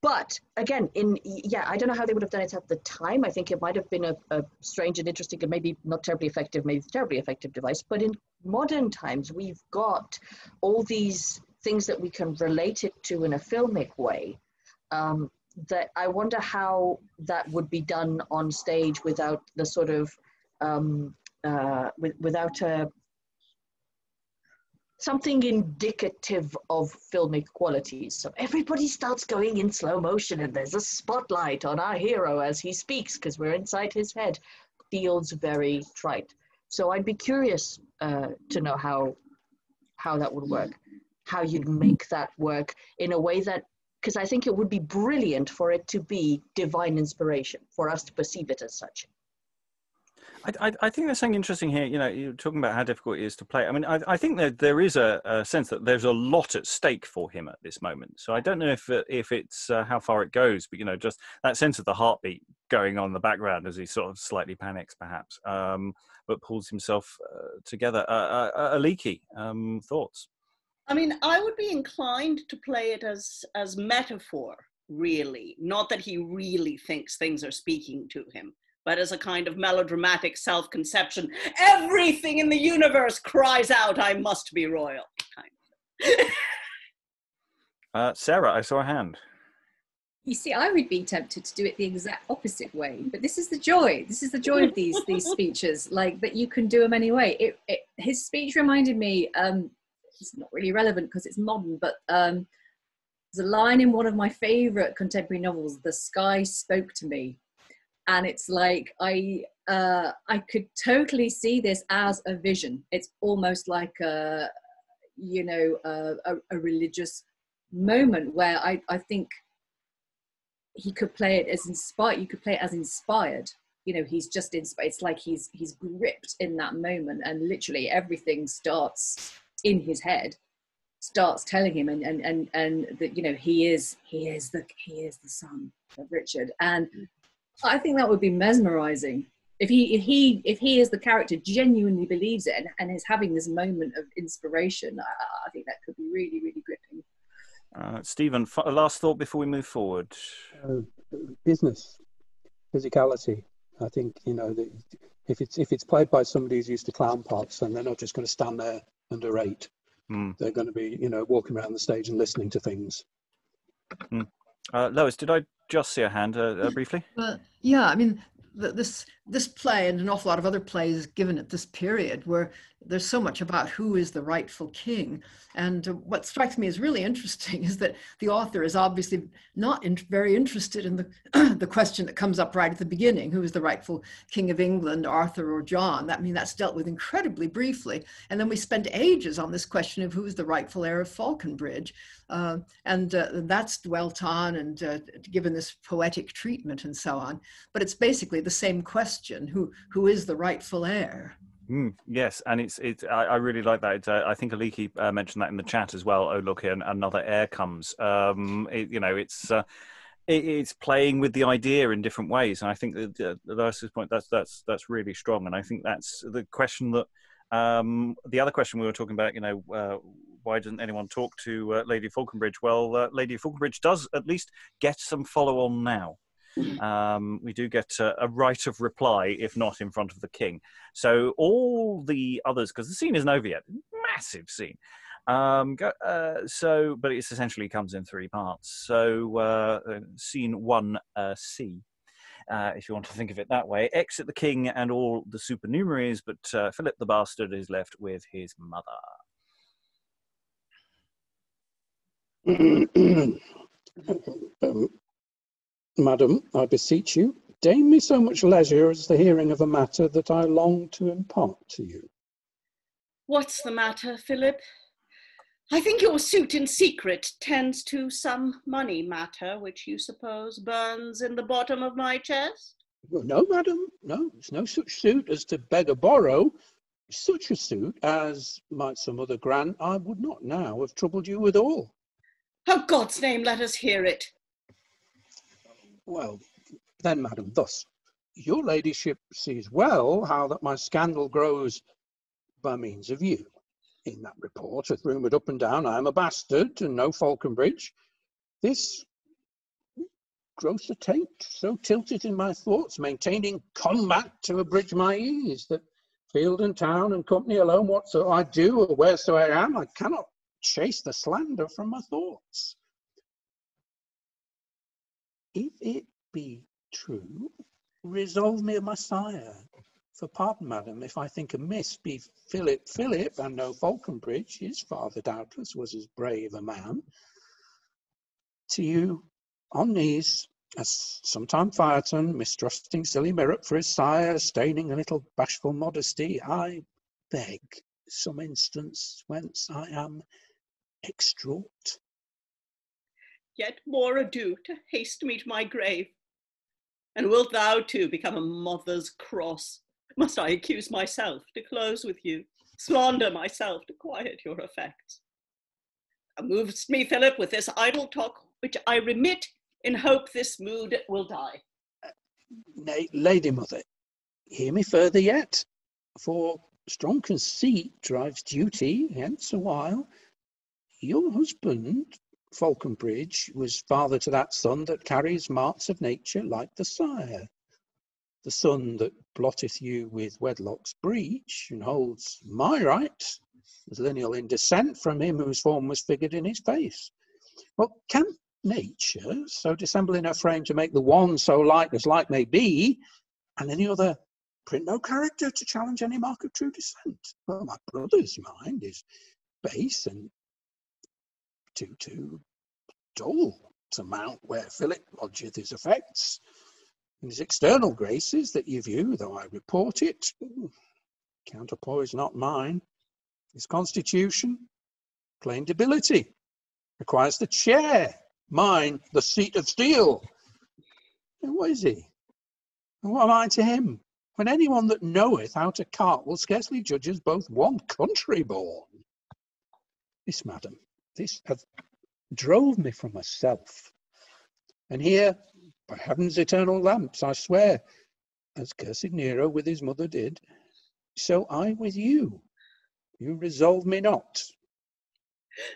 but again, in yeah, I don't know how they would have done it at the time. I think it might have been a, a strange and interesting and maybe not terribly effective, maybe terribly effective device. But in modern times, we've got all these things that we can relate it to in a filmic way. Um, that I wonder how that would be done on stage without the sort of um, uh, with, without a something indicative of filmic qualities. So everybody starts going in slow motion, and there's a spotlight on our hero as he speaks because we're inside his head. Feels very trite. So I'd be curious uh, to know how how that would work, how you'd make that work in a way that because I think it would be brilliant for it to be divine inspiration for us to perceive it as such.
I, I, I think there's something interesting here. You know, you're talking about how difficult it is to play. I mean, I, I think that there is a, a sense that there's a lot at stake for him at this moment. So I don't know if if it's uh, how far it goes, but you know, just that sense of the heartbeat going on in the background as he sort of slightly panics, perhaps, um, but pulls himself uh, together. Uh, uh, Aliki, um, thoughts?
I mean, I would be inclined to play it as as metaphor, really. Not that he really thinks things are speaking to him, but as a kind of melodramatic self-conception. Everything in the universe cries out, "I must be royal." Kind.
Uh, Sarah, I saw a hand.
You see, I would be tempted to do it the exact opposite way, but this is the joy. This is the joy of these these speeches, like that you can do them anyway. It, it his speech reminded me. Um, it's not really relevant because it's modern, but um, there's a line in one of my favorite contemporary novels, "The Sky Spoke to Me," and it's like I uh, I could totally see this as a vision. It's almost like a you know a, a, a religious moment where I, I think he could play it as inspired you could play it as inspired you know he's just inspired it's like he's he's gripped in that moment and literally everything starts in his head starts telling him and and and, and that you know he is he is the he is the son of richard and i think that would be mesmerizing if he if he if he is the character genuinely believes it and, and is having this moment of inspiration I, I think that could be really really gripping
Uh, Stephen, f- last thought before we move forward.
Uh, business, physicality. I think you know that if it's if it's played by somebody who's used to clown parts, then they're not just going to stand there and narrate.
Hmm.
They're going to be you know walking around the stage and listening to things.
Uh, Lois, did I just see a hand uh, uh, briefly?
Well, yeah, I mean, th- this this play and an awful lot of other plays given at this period where there's so much about who is the rightful king. And uh, what strikes me as really interesting is that the author is obviously not in, very interested in the the question that comes up right at the beginning: who is the rightful king of England, Arthur or John? That I mean, that's dealt with incredibly briefly. And then we spend ages on this question of who is the rightful heir of Falconbridge. Uh, and uh, that's dwelt on and uh, given this poetic treatment and so on. But it's basically the same question: who who is the rightful heir?
Mm, yes, and it's it's. I, I really like that. Uh, I think Aliki uh, mentioned that in the chat as well. Oh, look, here another heir comes. Um, it, you know, it's uh, it, it's playing with the idea in different ways, and I think that uh, Lois's point that's that's that's really strong, and I think that's the question that. Um, the other question we were talking about, you know, uh, why doesn't anyone talk to uh, Lady Falconbridge? Well, uh, Lady Falconbridge does at least get some follow on now. Um, we do get a, a right of reply, if not in front of the king. So all the others, because the scene isn't over yet, massive scene. Um, go, uh, so, but it essentially comes in three parts. So, uh, uh, scene one uh, C, uh, if you want to think of it that way, exit the king and all the supernumeraries, but uh, Philip the bastard is left with his mother.
Um, Madam, I beseech you, deign me so much leisure as the hearing of a matter that I long to impart to you.
What's the matter, Philip? I think your suit in secret tends to some money matter, which you suppose burns in the bottom of my chest?
Well, no, madam, no, it's no such suit as to beg or borrow. Such a suit as might some other grant, I would not now have troubled you with all.
Oh, God's name, let us hear it.
Well, then, madam, thus, your ladyship sees well how that my scandal grows by means of you. In that report hath rumoured up and down I am a bastard and no Falconbridge. This gross taint, so tilted in my thoughts, maintaining combat to abridge my ease, that field and town and company alone, whatso I do or whereso I am, I cannot chase the slander from my thoughts. If it be true, resolve me of my sire. For pardon, madam, if I think amiss, be Philip Philip, and no Falconbridge, his father doubtless was as brave a man. To you, on knees, as sometime Phaeton, mistrusting silly Merops for his sire, staining a little bashful modesty, I beg some instance whence I am extraught.
Yet more ado to haste me to my grave. And wilt thou too become a mother's cross? Must I accuse myself to close with you, slander myself to quiet your effects? Thou movest me, Philip, with this idle talk, which I remit in hope this mood will die.
Uh, nay, lady mother, hear me further yet, for strong conceit drives duty hence a while. Your husband, Falconbridge, was father to that son that carries marks of nature like the sire. The son that blotteth you with wedlock's breach and holds my right as lineal in descent from him whose form was figured in his face. Well, can nature so dissemble in her frame to make the one so like as like may be, and any other print no character to challenge any mark of true descent? Well, my brother's mind is base and too too dull to mount where Philip lodgeth his effects. His external graces that you view, though I report it, counterpoise not mine. His constitution, plain debility, requires the chair, mine the seat of steel. And what is he? And what am I to him? When anyone that knoweth how to cart will scarcely judge as both one country born. This, madam, this hath drove me from myself. And here, by heaven's eternal lamps, I swear, as cursed Nero with his mother did, so I with you. You resolve me not.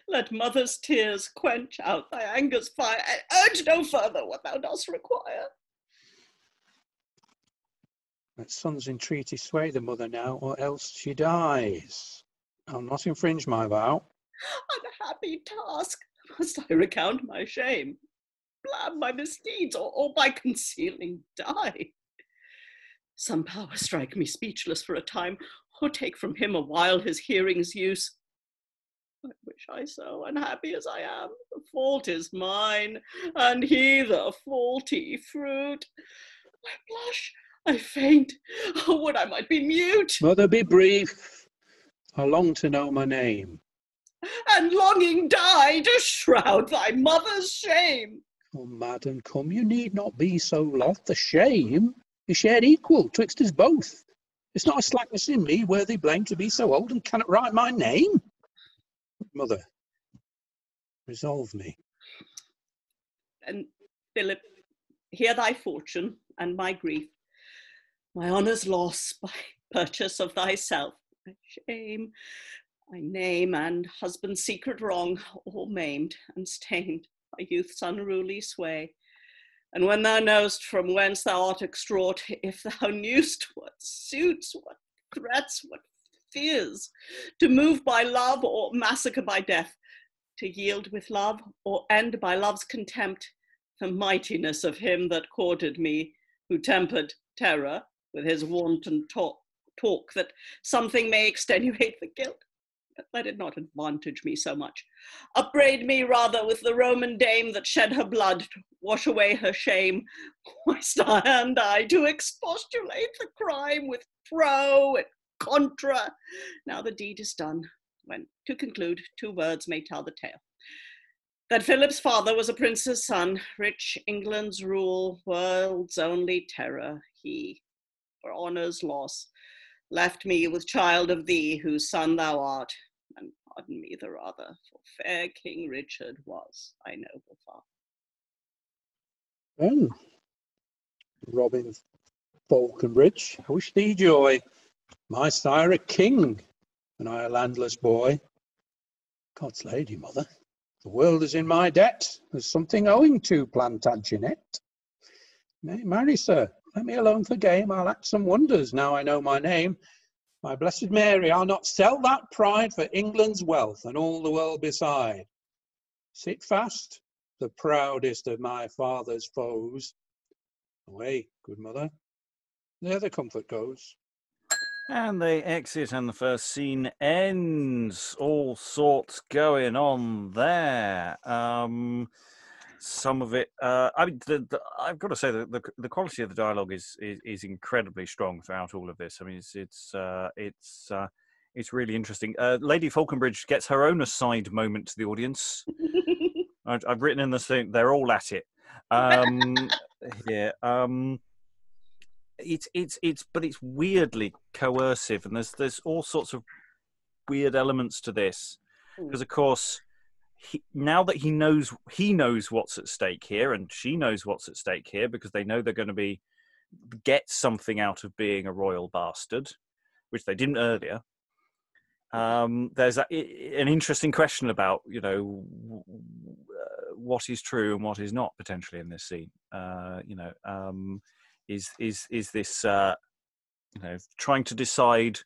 Let mother's tears quench out thy anger's fire, and urge no further what thou dost require.
Let son's entreaty sway the mother now, or else she dies. I'll not infringe my vow.
Unhappy task! Must I recount my shame, blab my misdeeds, or, or by concealing die? Some power strike me speechless for a time, or take from him a while his hearing's use. I wish I so unhappy as I am. The fault is mine, and he the faulty fruit. I blush, I faint. Oh, would I might be mute,
Mother, be brief. I long to know my name.
And longing die to shroud thy mother's shame.
Oh, madam, come, you need not be so loth. The shame is shared equal twixt us both. It's not a slackness in me worthy blame to be so old and cannot write my name. Mother, resolve me.
And Philip, hear thy fortune and my grief, my honour's loss by purchase of thyself, my shame, my name and husband's secret wrong, all maimed and stained by youth's unruly sway. And when thou knowest from whence thou art extraught, if thou knewst what suits, what threats, what fears, to move by love or massacre by death, to yield with love or end by love's contempt, the mightiness of him that courted me, who tempered terror with his wanton talk, talk that something may extenuate the guilt, let it not advantage me so much. Upbraid me rather with the Roman dame that shed her blood to wash away her shame, whilst I and I to expostulate the crime with pro and contra. Now the deed is done. When, to conclude, two words may tell the tale. That Philip's father was a prince's son, rich England's rule, world's only terror, he, for honour's loss, left me with child of thee, whose son thou art, and pardon me the rather, for fair King Richard was thy noble father.
Well, Robin Falconbridge, I wish thee joy. My sire a king, and I a landless boy. God's lady, mother, the world is in my debt. There's something owing to Plantagenet. Nay, marry, sir, let me alone for game. I'll act some wonders now I know my name. My blessed Mary, I'll not sell that pride for England's wealth and all the world beside. Sit fast, the proudest of my father's foes. Away, good mother. There the comfort goes.
And they exit, and the first scene ends. All sorts going on there. Um, some of it, uh, I mean, the, the, I've got to say that the, the quality of the dialogue is, is, is incredibly strong throughout all of this. I mean, it's it's uh, it's uh, it's really interesting. Uh, Lady Falconbridge gets her own aside moment to the audience. I've, I've written in the thing; they're all at it. Um, yeah. Um, it's it's it's but it's weirdly coercive and there's there's all sorts of weird elements to this because of course he, now that he knows he knows what's at stake here and she knows what's at stake here because they know they're going to be get something out of being a royal bastard which they didn't earlier. Um, there's a, an interesting question about you know uh, what is true and what is not potentially in this scene. Uh, you know um, is is is this uh, you know trying to decide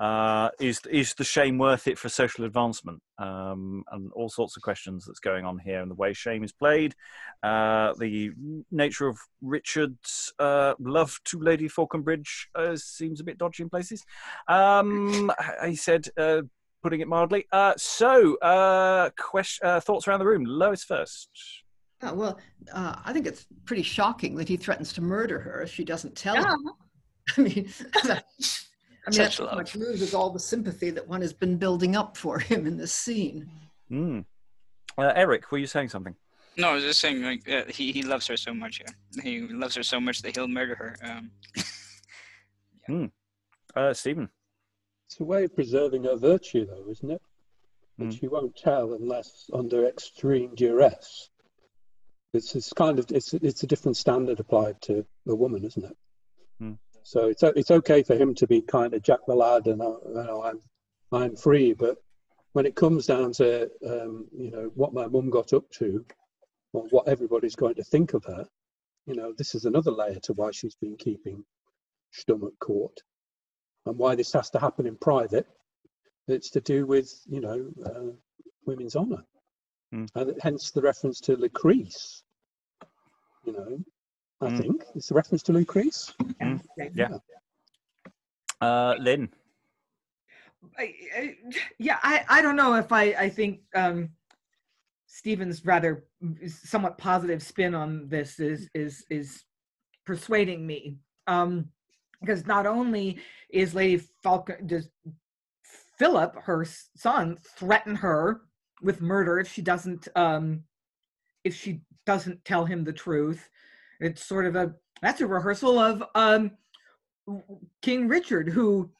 uh, is is the shame worth it for social advancement? Um, and all sorts of questions that's going on here and the way shame is played. Uh, the nature of richard's uh, love to lady falconbridge uh, seems a bit dodgy in places. Um, he said uh, putting it mildly. Uh, so question, thoughts around the room. Lois first.
Yeah, well, uh, I think it's pretty shocking that he threatens to murder her if she doesn't tell
Yeah.
him. I mean, I mean,
Such
that
love.
pretty much loses all the sympathy that one has been building up for him in this scene.
Mm. Uh, eric were you saying something
No, I was just saying, like, uh, he, he loves her so much. Yeah. He loves her so much that he'll murder her. Um,
uh, stephen
It's a way of preserving her virtue, though, isn't it? That
Mm.
she won't tell unless under extreme duress. It's, it's kind of it's it's a different standard applied to a woman, isn't it?
Mm.
So it's it's okay for him to be kind of Jack the lad and uh, you know I'm I'm free, but when it comes down to um, you know what my mum got up to, or what everybody's going to think of her, you know this is another layer to why she's been keeping Stum at court, and why this has to happen in private. It's to do with you know uh, women's honour,
Mm.
and hence the reference to Lucrece. You know, I
Mm.
think it's a reference to Lucrece.
Mm. Yeah. uh, lynn
I, I, yeah, I, I don't know if I, I think um, Stephen's rather somewhat positive spin on this is is is persuading me. Um, because not only is Lady Falcon does Philip, her son, threaten her with murder if she doesn't um, if she doesn't tell him the truth. It's sort of a that's a rehearsal of um, King Richard, who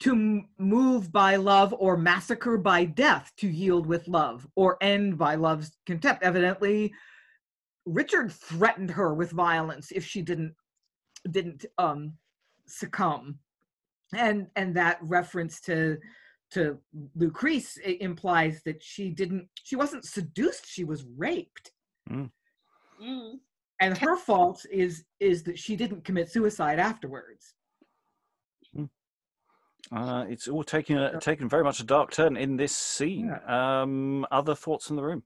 to move by love or massacre by death to yield with love or end by love's contempt. Evidently, Richard threatened her with violence if she didn't didn't um, succumb, and and that reference to to Lucrece i- implies that she didn't she wasn't seduced she was raped
Mm.
And her fault is is that she didn't commit suicide afterwards
uh, it's all taken a, taken very much a dark turn in this scene um, other thoughts in the room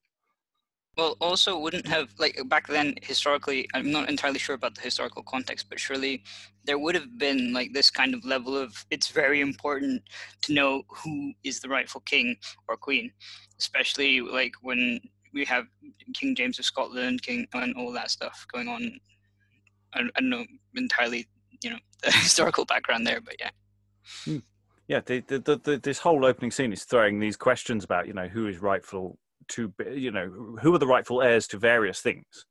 Well, also wouldn't have like back then historically. I'm not entirely sure about the historical context, but surely there would have been like this kind of level of. It's very important to know who is the rightful king or queen, especially like when we have King James of Scotland, King and all that stuff going on. I, I don't know entirely, you know, the historical background there, but yeah.
Yeah, the, the, the, this whole opening scene is throwing these questions about, you know, who is rightful to, you know, who are the rightful heirs to various things,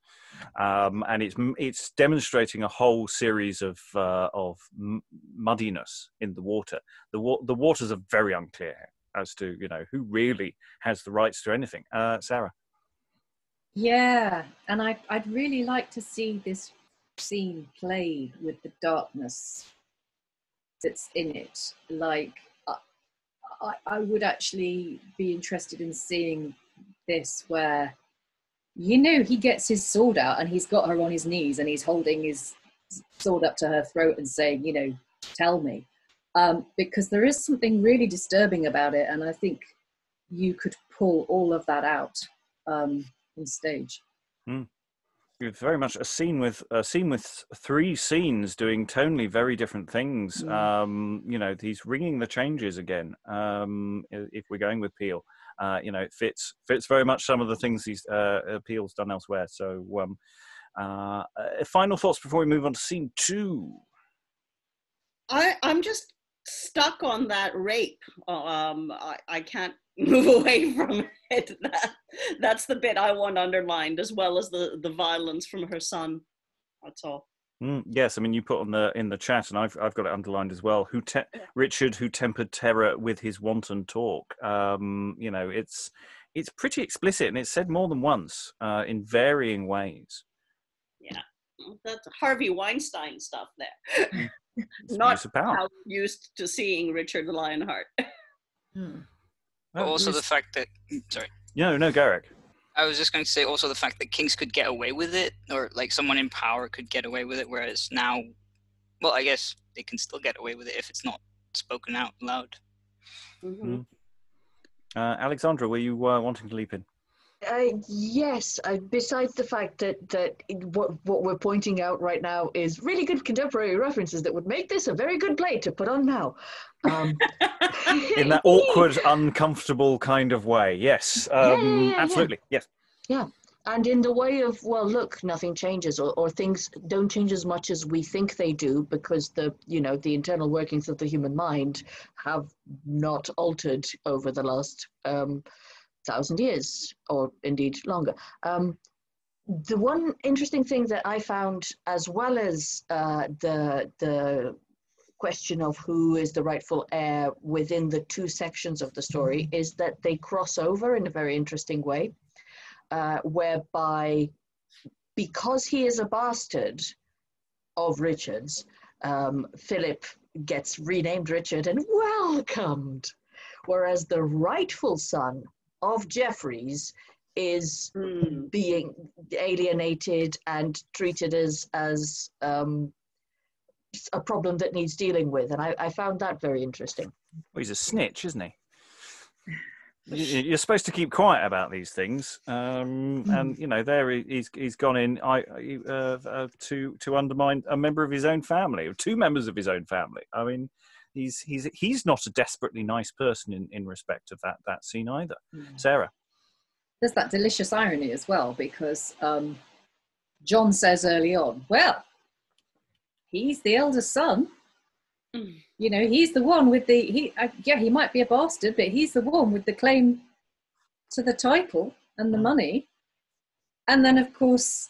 um, and it's it's demonstrating a whole series of uh, of muddiness in the water. The wa- the waters are very unclear as to you know who really has the rights to anything. Uh, Sarah.
Yeah, and I, I'd really like to see this scene played with the darkness that's in it. Like, I, I, would actually be interested in seeing this where, you know, he gets his sword out and he's got her on his knees and he's holding his sword up to her throat and saying, you know, tell me. Um, because there is something really disturbing about it, and I think you could pull all of that out um, on stage.
It's very much a scene with a scene with three scenes doing tonally very different things.
Mm.
Um, you know, he's ringing the changes again. Um, if we're going with Peele, uh, you know, it fits fits very much some of the things he's uh, uh, Peele's done elsewhere. So, um, uh, uh, final thoughts before we move on to scene two.
I, I'm just stuck on that rape. Um, I, I can't move away from it. That, that's the bit I want underlined, as well as the, the violence from her son. That's all.
Mm, yes, I mean you put on the in the chat, and I've I've got it underlined as well. Who te- Richard, who tempered terror with his wanton talk. Um, you know, it's it's pretty explicit, and it's said more than once uh, in varying ways.
Yeah, that's Harvey Weinstein stuff there.
It's
Not
abuse of power.
how we're used to seeing Richard Lionheart.
But also
yes.
the fact that sorry.
No, no, Garrick.
I was just going to say also the fact that kings could get away with it, or like someone in power could get away with it, whereas now, well, I guess they can still get away with it if it's not spoken out loud.
Mhm.
Uh, Alexandra, were you uh, wanting to leap in?
Uh, yes, uh, besides the fact that, that it- what, what we're pointing out right now is really good contemporary references that would make this a very good play to put on now. Um,
In that awkward, uncomfortable kind of way. Yes,
Yeah, yeah,
um,
yeah, yeah.
absolutely. Yes. Yeah.
And in the way of, well, look, nothing changes or, or things don't change as much as we think they do because the, you know, the internal workings of the human mind have not altered over the last um, thousand years or indeed longer. Um, the one interesting thing that I found, as well as uh, the the question of who is the rightful heir within the two sections of the story, is that they cross over in a very interesting way, uh, whereby because he is a bastard of Richard's, um, Philip gets renamed Richard and welcomed, whereas the rightful son of Geoffrey's is
Mm.
being alienated and treated as as um, a problem that needs dealing with, and I, I found that very interesting.
Well, he's a snitch, isn't he? You- You're supposed to keep quiet about these things, um, and you know there he- he's he's gone in I, I- uh, uh, to to undermine a member of his own family, or two members of his own family. I mean, he's he's he's not a desperately nice person in, in respect of that that scene either. Sarah,
There's that delicious irony as well because um, John says early on, well, he's the eldest son.
Mm.
You know, he's the one with the he. Uh, yeah, he might be a bastard, but he's the one with the claim to the title and the
Mm.
money. And then, of course,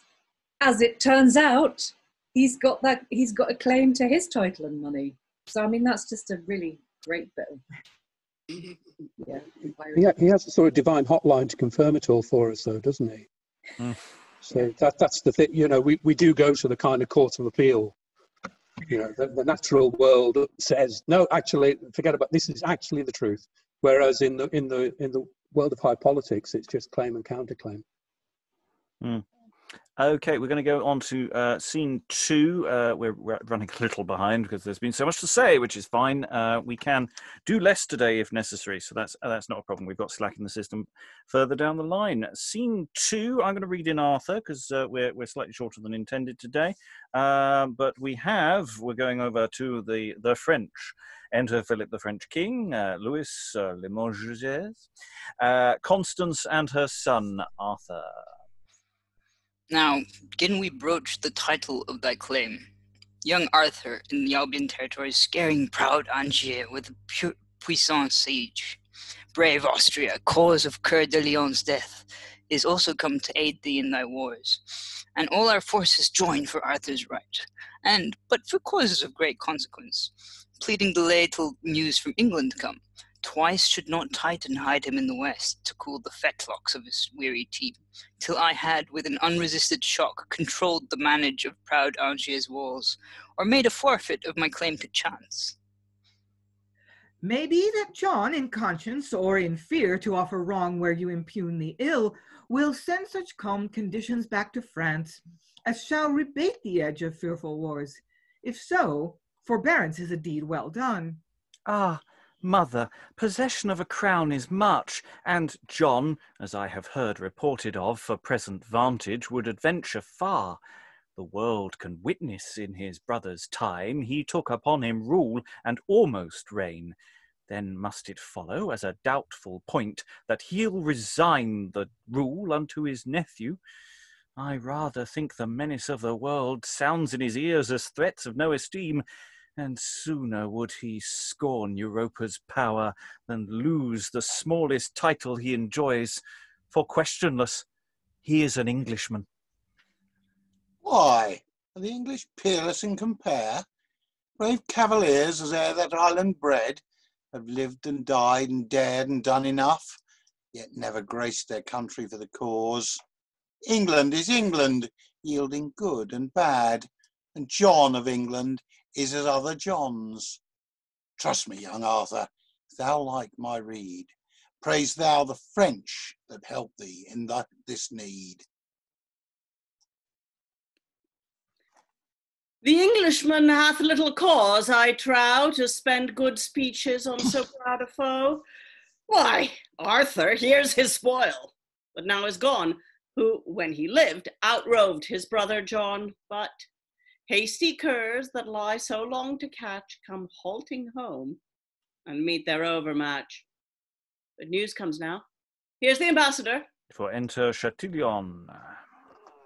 as it turns out, he's got that. He's got a claim to his title and money. So I mean, that's just a really great bit of yeah.
He, ha- he has a sort of divine hotline to confirm it all for us, though, doesn't he?
Mm.
So that that's the thing. You know, we, we do go to the kind of court of appeal. You know, the, the natural world says no. Actually, forget about this. Is actually the truth. Whereas in the in the in the world of high politics, it's just claim and counterclaim.
Okay, we're going to go on to uh, scene two. Uh, we're, we're running a little behind because there's been so much to say, which is fine. Uh, we can do less today if necessary, so that's uh, that's not a problem. We've got slack in the system further down the line. Scene two. I'm going to read in Arthur because uh, we're we're slightly shorter than intended today, Um but we have we're going over to the the French. Enter Philip the French King, uh, Louis uh, Limoges, Constance and her son Arthur.
Now, can we broach the title of thy claim? Young Arthur in the Albion territories, scaring proud Angiers with a pu- puissant siege. Brave Austria, cause of Coeur de Lion's death, is also come to aid thee in thy wars. And all our forces join for Arthur's right, and but for causes of great consequence, pleading delay till news from England come. Twice should not Titan hide him in the west to cool the fetlocks of his weary team, till I had, with an unresisted shock, controlled the manage of proud Angers' walls, or made a forfeit of my claim to chance.
May be that John, in conscience or in fear to offer wrong where you impugn the ill, will send such calm conditions back to France as shall rebate the edge of fearful wars. If so, forbearance is a deed well done.
Ah, mother, possession of a crown is much, and John, as I have heard reported of for present vantage, would adventure far. The world can witness in his brother's time he took upon him rule and almost reign. Then must it follow as a doubtful point that he'll resign the rule unto his nephew? I rather think the menace of the world sounds in his ears as threats of no esteem, and sooner would he scorn Europa's power than lose the smallest title he enjoys, for questionless, he is an Englishman.
Why, are the English peerless in compare? Brave cavaliers as e'er that island bred have lived and died and dared and done enough, yet never graced their country for the cause. England is England, yielding good and bad, and John of England is as other Johns. Trust me, young Arthur, thou like my rede, praise thou the French that help thee in thy, this need.
The Englishman hath little cause, I trow, to spend good speeches on so proud a foe. Why, Arthur, here's his spoil, but now is gone, who, when he lived, outroved his brother John. But hasty curs that lie so long to catch come halting home and meet their overmatch. But news comes now. Here's the ambassador.
For enter Chatillon.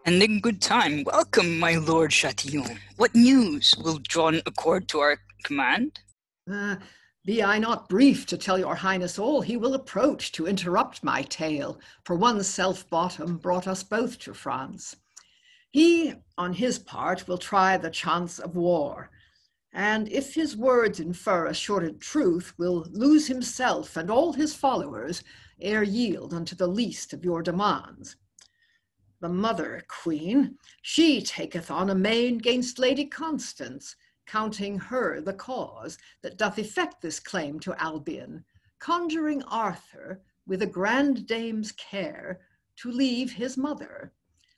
And in good time, welcome, my lord Chatillon. What news? Will John accord to our command?
Uh, be I not brief to tell your highness all, he will approach to interrupt my tale, for one self-bottom brought us both to France. He, on his part, will try the chance of war, and if his words infer assured truth, will lose himself and all his followers ere yield unto the least of your demands. The mother queen, she taketh on a main gainst Lady Constance, counting her the cause that doth effect this claim to Albion, conjuring Arthur with a grand dame's care to leave his mother,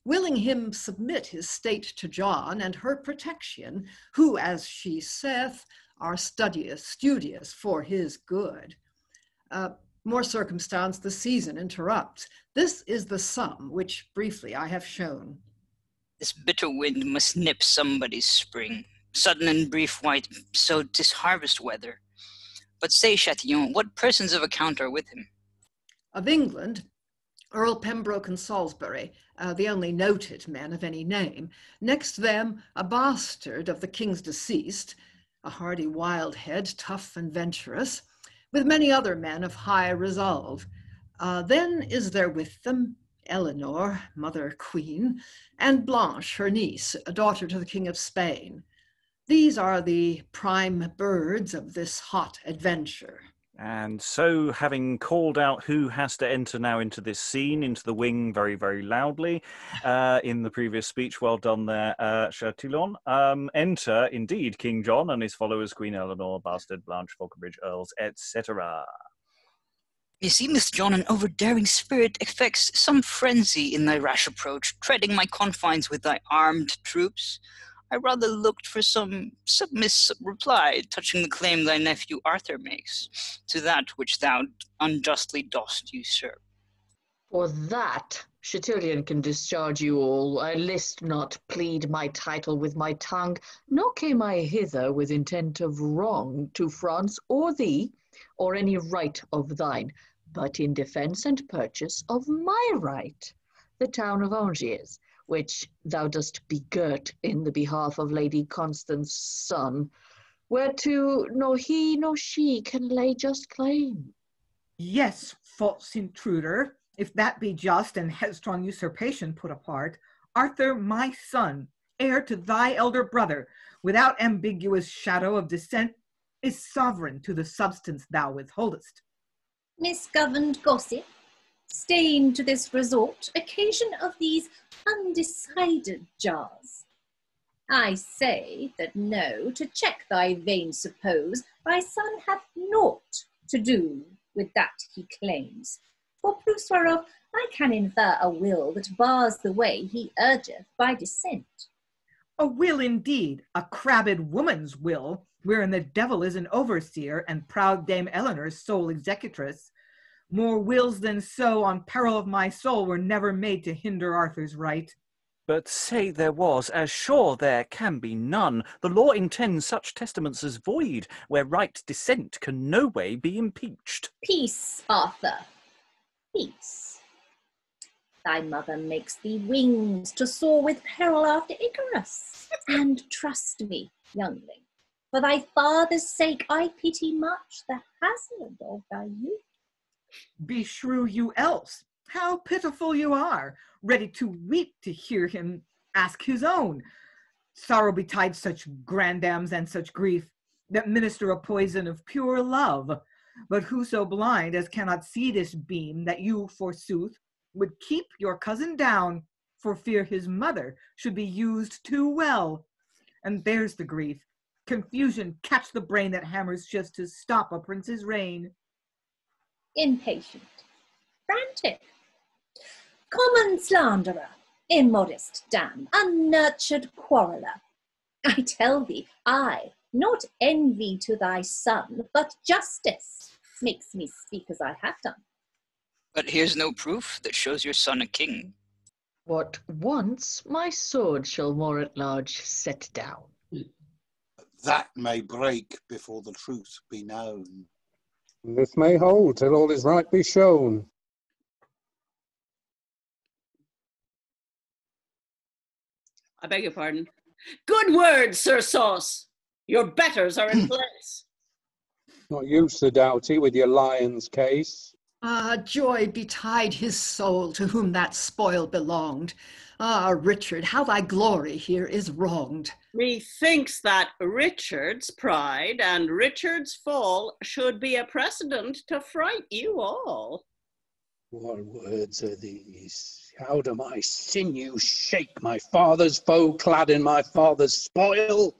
willing him submit his state to John and her protection, who, as she saith, are studious, studious for his good. Uh, more circumstance the season interrupts. This is the sum which briefly I have shown.
This bitter wind must nip somebody's spring. Sudden and brief white, so 'tis harvest weather. But say, Chatillon, what persons of account are with him?
Of England, Earl Pembroke and Salisbury, uh, the only noted men of any name. Next them, a bastard of the king's deceased, a hardy wild head, tough and venturous, with many other men of high resolve. Uh, then is there with them Eleanor, mother queen, and Blanche, her niece, a daughter to the king of Spain. These are the prime birds of this hot adventure.
And so, having called out who has to enter now into this scene, into the wing very, very loudly uh, in the previous speech, well done there, uh, Chatillon. Um, enter, indeed, King John and his followers, Queen Eleanor, Bastard, Blanche, Falconbridge, Earls, etc.
You see, Miss John, an overdaring spirit, affects some frenzy in thy rash approach, treading my confines with thy armed troops. I rather looked for some submissive reply touching the claim thy nephew Arthur makes to that which thou unjustly dost usurp.
For that, Chatillon can discharge you all. I list not plead my title with my tongue, nor came I hither with intent of wrong to France or thee, or any right of thine, but in defence and purchase of my right, the town of Angers, which thou dost begirt in the behalf of Lady Constance's son, whereto nor he nor she can lay just claim.
Yes, false intruder, if that be just and headstrong usurpation put apart, Arthur, my son, heir to thy elder brother, without ambiguous shadow of descent, is sovereign to the substance thou withholdest.
Misgoverned gossip, stain to this resort, occasion of these undecided jars. I say that no, to check thy vain suppose, thy son hath naught to do with that he claims. For proofs whereof I can infer a will that bars the way he urgeth by descent.
A will indeed, a crabbed woman's will, wherein the devil is an overseer and proud Dame Eleanor's sole executress. More wills than so, on peril of my soul, were never made to hinder Arthur's right.
But say there was, as sure there can be none. The law intends such testaments as void, where right descent can no way be impeached.
Peace, Arthur, peace. Thy mother makes thee wings to soar with peril after Icarus. And trust me, youngling, for thy father's sake I pity much the hazard of thy youth.
Beshrew you else, how pitiful you are, ready to weep to hear him ask his own. Sorrow betide such grandams and such grief that minister a poison of pure love. But who so blind as cannot see this beam that you, forsooth, would keep your cousin down for fear his mother should be used too well? And there's the grief. Confusion catch the brain that hammers just to stop a prince's reign.
Impatient, frantic, common slanderer, immodest dam, unnurtured quarreller. I tell thee, I, not envy to thy son, but justice makes me speak as I have done.
But here's no proof that shows your son a king.
What once my sword shall more at large set down.
That may break before the truth be known.
This may hold till all is right be shown.
I beg your pardon. Good word, Sir Sauce. Your betters are in place.
Not you, Sir Doughty, with your lion's case.
Ah, joy betide his soul to whom that spoil belonged. Ah, Richard, how thy glory here is wronged.
Methinks that Richard's pride and Richard's fall should be a precedent to fright you all.
What words are these? How do my sinews shake, my father's foe clad in my father's spoil?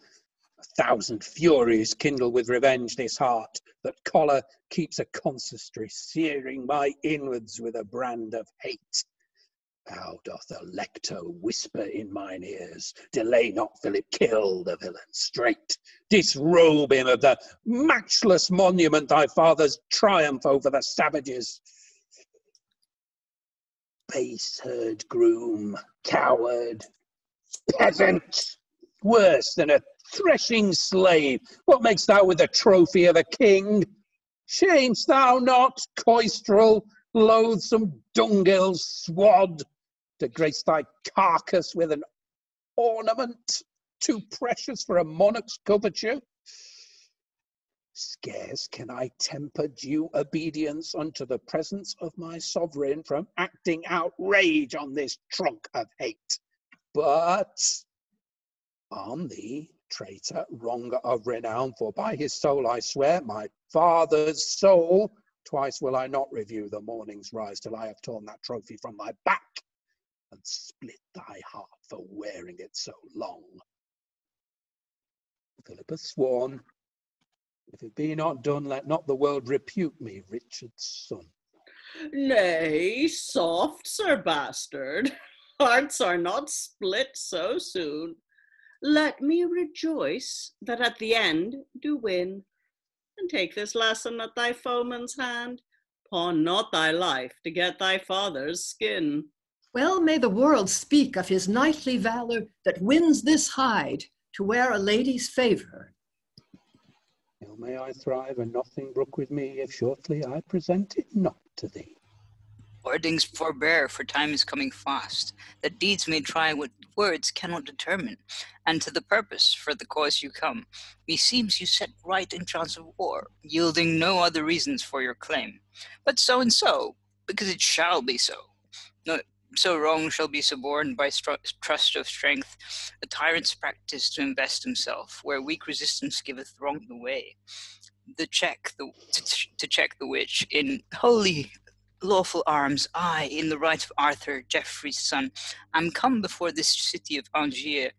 A thousand furies kindle with revenge this heart, that choler keeps a consistory, searing my inwards with a brand of hate. How doth Alecto whisper in mine ears, delay not, Philip, kill the villain straight, disrobe him of the matchless monument thy father's triumph over the savages. Base herd groom, coward, peasant, worse than a threshing slave. What makest thou with the trophy of a king? Shamest thou not, coistrel, loathsome dunghill swad, to grace thy carcass with an ornament too precious for a monarch's coverture? Scarce can I temper due obedience unto the presence of my sovereign from acting outrage on this trunk of hate. But on thee, traitor, wronger of renown, for by his soul I swear, my father's soul, twice will I not review the morning's rise till I have torn that trophy from thy back and split thy heart for wearing it so long. Philip hath sworn, if it be not done, let not the world repute me Richard's son.
Nay, soft, Sir Bastard. Hearts are not split so soon. Let me rejoice that at the end do win, and take this lesson at thy foeman's hand. Pawn not thy life to get thy father's skin.
Well may the world speak of his knightly valor that wins this hide to wear a lady's favor.
Ill may I thrive and nothing brook with me if shortly I present it not to thee.
Lordings forbear, for time is coming fast, that deeds may try what words cannot determine. And to the purpose, for the cause you come, meseems you set right in chance of war, yielding no other reasons for your claim. But so and so, because it shall be so. So wrong shall be suborned by trust of strength, a tyrant's practice to invest himself, where weak resistance giveth wrong the way. The check, the, to, to check the which, in holy lawful arms, I, in the right of Arthur, Geoffrey's son, am come before this city of Angiers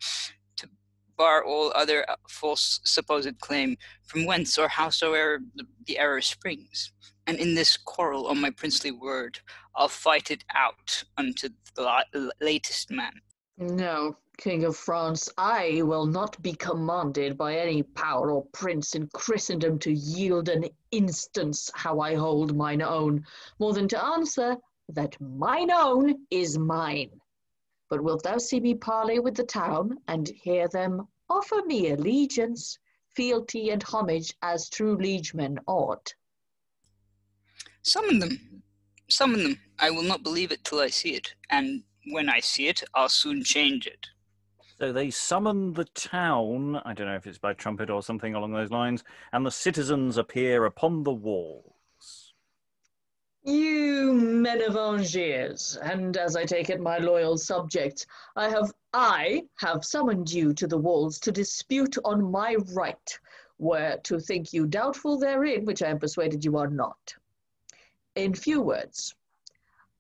to bar all other uh, false supposed claim, from whence or howsoever the error springs. And in this quarrel, on my princely word, I'll fight it out unto the latest man.
No, King of France, I will not be commanded by any power or prince in Christendom to yield an instance how I hold mine own, more than to answer that mine own is mine. But wilt thou see me parley with the town, and hear them offer me allegiance, fealty, and homage as true liegemen ought?
Summon them. Summon them. I will not believe it till I see it, and when I see it, I'll soon change it.
So they summon the town, I don't know if it's by trumpet or something along those lines, and the citizens appear upon the walls.
You men of Angiers, and as I take it, my loyal subjects, I have I have summoned you to the walls to dispute on my right, where to think you doubtful therein, which I am persuaded you are not. In few words,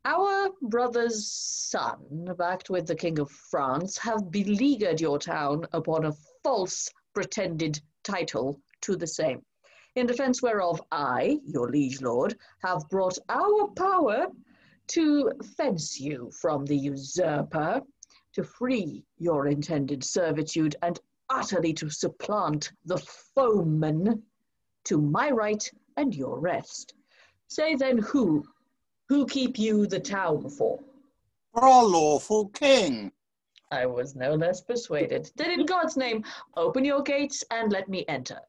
our brother's son, backed with the King of France, have beleaguered your town upon a false pretended title to the same. In defense whereof I, your liege lord, have brought our power to fence you from the usurper, to free your intended servitude, and utterly to supplant the foeman to my right and your rest. Say then who who keep you the town for?
For our lawful king.
I was no less persuaded. Then in God's name, open your gates and let me enter.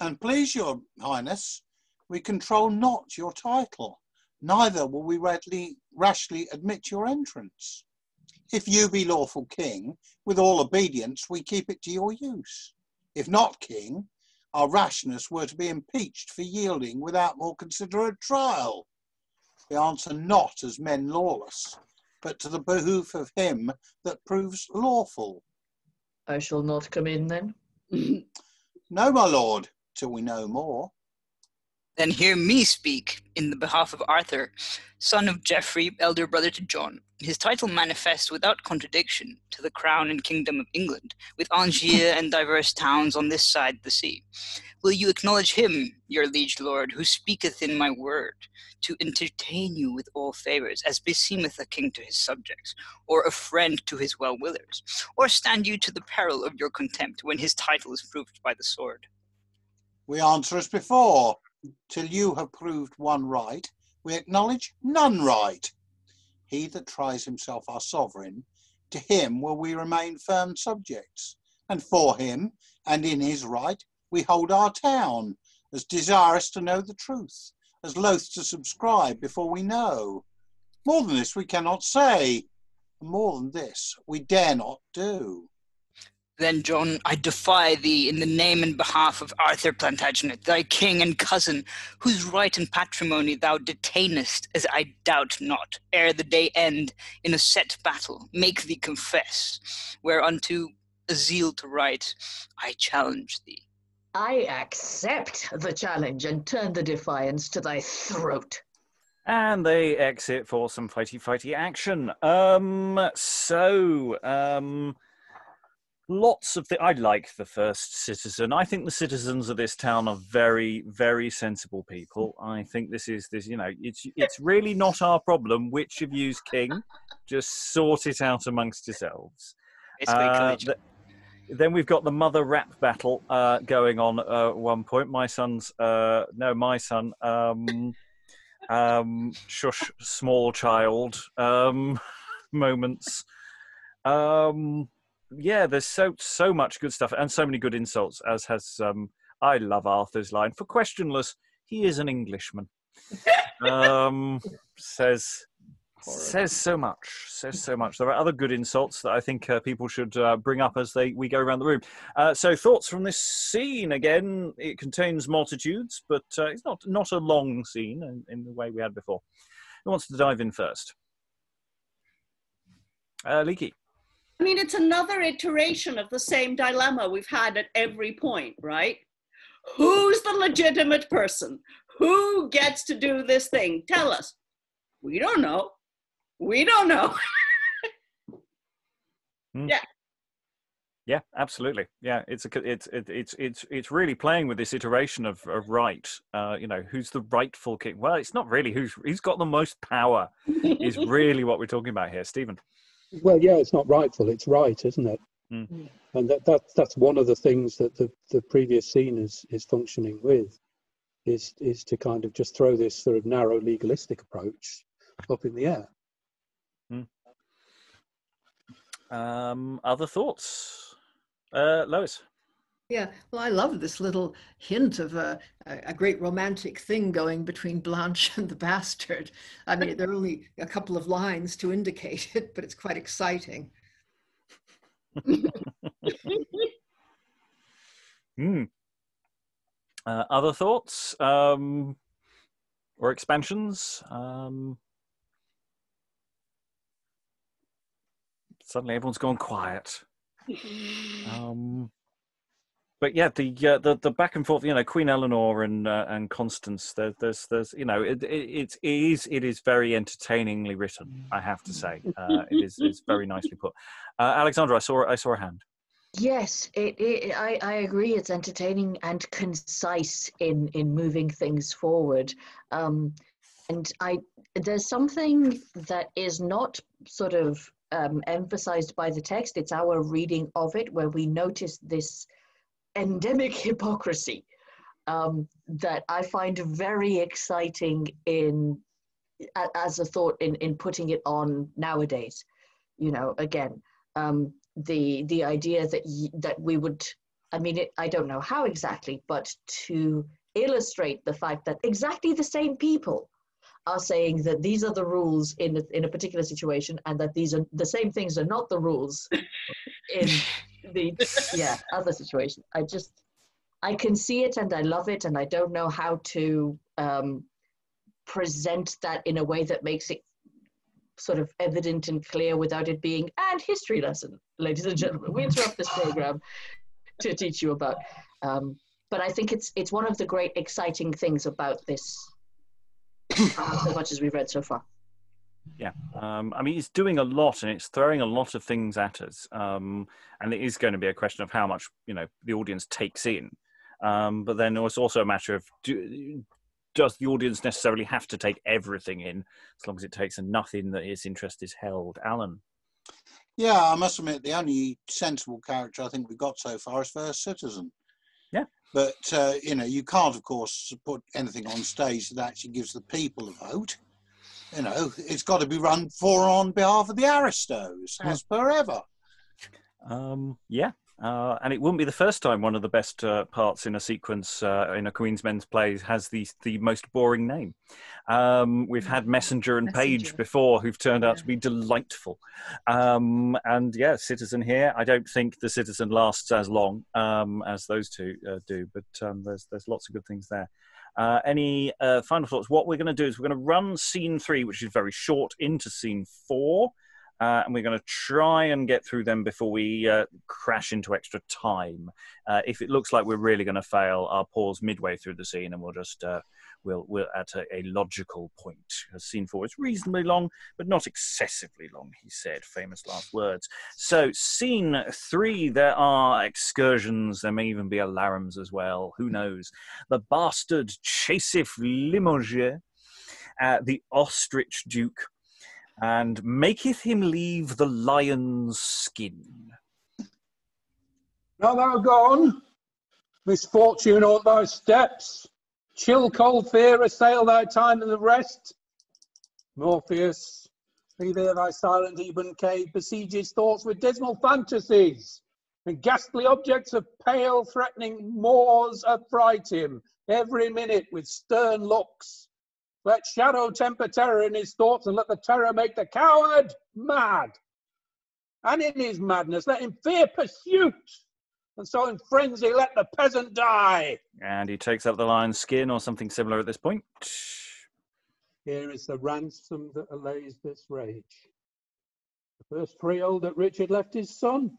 And please your highness, we control not your title, neither will we readily, rashly admit your entrance. If you be lawful king, with all obedience we keep it to your use. If not king, our rashness were to be impeached for yielding without more considerate trial. The answer not as men lawless, but to the behoof of him that proves lawful.
I shall not come in then.
No, my lord, till we know more.
Then hear me speak in the behalf of Arthur, son of Geoffrey, elder brother to John. His title manifests without contradiction to the crown and kingdom of England, with Angiers and diverse towns on this side the sea. Will you acknowledge him, your liege lord, who speaketh in my word, to entertain you with all favours, as beseemeth a king to his subjects, or a friend to his well willers? Or stand you to the peril of your contempt when his title is proved by the sword?
We answer as before. Till you have proved one right, we acknowledge none right. He that tries himself our sovereign, to him will we remain firm subjects. And for him, and in his right, we hold our town, as desirous to know the truth, as loath to subscribe before we know. More than this we cannot say, and more than this we dare not do.
Then, John, I defy thee in the name and behalf of Arthur Plantagenet, thy king and cousin, whose right and patrimony thou detainest, as I doubt not, ere the day end, in a set battle, make thee confess, whereunto a zeal to right, I challenge thee.
I accept the challenge and turn the defiance to thy throat.
And they exit for some fighty fighty action. Um, so, um, lots of the. I like the first citizen. I think the citizens of this town are very, very sensible people. I think this is this. You know, it's it's really not our problem. Which of you's king? Just sort it out amongst yourselves. Uh, th- then we've got the mother rap battle uh, going on uh, at one point. My son's uh, no, my son. Um, um, shush, small child um, moments. Um, yeah, there's so so much good stuff and so many good insults. As has um, I love Arthur's line for questionless. He is an Englishman. um, says says so much. Says so much. There are other good insults that I think uh, people should uh, bring up as they we go around the room. Uh, so thoughts from this scene again. It contains multitudes, but uh, it's not not a long scene in, in the way we had before. Who wants to dive in first? Uh, Aliki.
I mean, it's another iteration of the same dilemma we've had at every point, right? Who's the legitimate person? Who gets to do this thing? Tell us. We don't know. We don't know.
Hmm.
Yeah.
Yeah, absolutely. Yeah, it's a it's it's it's it's really playing with this iteration of, of right. Uh, you know, who's the rightful king? Well, it's not really who's who's got the most power. is really what we're talking about here, Stephen.
Well, yeah, it's not rightful; it's right, isn't it?
Mm.
And that, that that's one of the things that the, the previous scene is is functioning with, is is to kind of just throw this sort of narrow legalistic approach up in the air.
Um, other thoughts, uh, Lois?
Yeah, well, I love this little hint of a, a, a great romantic thing going between Blanche and the bastard. I mean, there are only a couple of lines to indicate it, but it's quite exciting.
Hmm. Uh, other thoughts um, or expansions? Um, suddenly, everyone's gone quiet. Um, but yeah, the uh, the the back and forth, you know, Queen Eleanor and uh, and Constance. There, there's there's you know, it, it it's it is it is very entertainingly written. I have to say, uh, it is it's very nicely put. Uh, Alexandra, I saw I saw a hand.
Yes, it, it, I, I agree. It's entertaining and concise in, in moving things forward. Um, and I there's something that is not sort of um, emphasized by the text. It's our reading of it where we notice this endemic hypocrisy um, that I find very exciting in as a thought in, in putting it on nowadays. You know, again, um, the the idea that y- that we would, I mean, it, I don't know how exactly, but to illustrate the fact that exactly the same people are saying that these are the rules in a, in a particular situation and that these are the same things are not the rules in the yeah other situation. I just i can see it and i love it and i don't know how to um, present that in a way that makes it sort of evident and clear without it being and history lesson ladies and gentlemen. We interrupt this program to teach you about um, but i think it's it's one of the great exciting things about this as much as we've read so far
Yeah, um, I mean, it's doing a lot and it's throwing a lot of things at us, um, and it is going to be a question of how much you know the audience takes in. Um, but then it's also a matter of do, does the audience necessarily have to take everything in, as long as it takes enough in that its interest is held. Alan,
Yeah, I must admit, the only sensible character I think we've got so far is First Citizen.
Yeah.
But, uh, you know, you can't, of course, put anything on stage that actually gives the people a vote. You know, it's got to be run for on behalf of the aristos, as per ever.
um, yeah. Uh, and it wouldn't be the first time one of the best uh, parts in a sequence uh, in a Queen's Men's play has the the most boring name. Um, we've had Messenger and Page before, who've turned out to be delightful. Um, and yeah, Citizen here. I don't think the Citizen lasts as long um, as those two uh, do, but um, there's there's lots of good things there. Uh, any uh, final thoughts? What we're going to do is we're going to run scene three, which is very short, into scene four. Uh, and we're going to try and get through them before we uh, crash into extra time. Uh, if it looks like we're really going to fail, I'll pause midway through the scene and we'll just uh, we'll we'll at a, a logical point. Scene four is reasonably long, but not excessively long. He said, famous last words. So scene three, there are excursions. There may even be alarms as well. Who knows? The bastard chaseth Limoges, uh, the ostrich duke and maketh him leave the lion's skin.
Now thou gone, misfortune on thy steps, chill cold fear assail thy time and the rest. Morpheus, be there thy silent Eben cave besieges thoughts with dismal fantasies, and ghastly objects of pale threatening moors affright him every minute with stern looks. Let shadow temper terror in his thoughts and let the terror make the coward mad. And in his madness, let him fear pursuit. And so in frenzy, let the peasant die.
And he takes up the lion's skin or something similar at this point.
Here is the ransom that allays this rage. The first freehold that Richard left his son,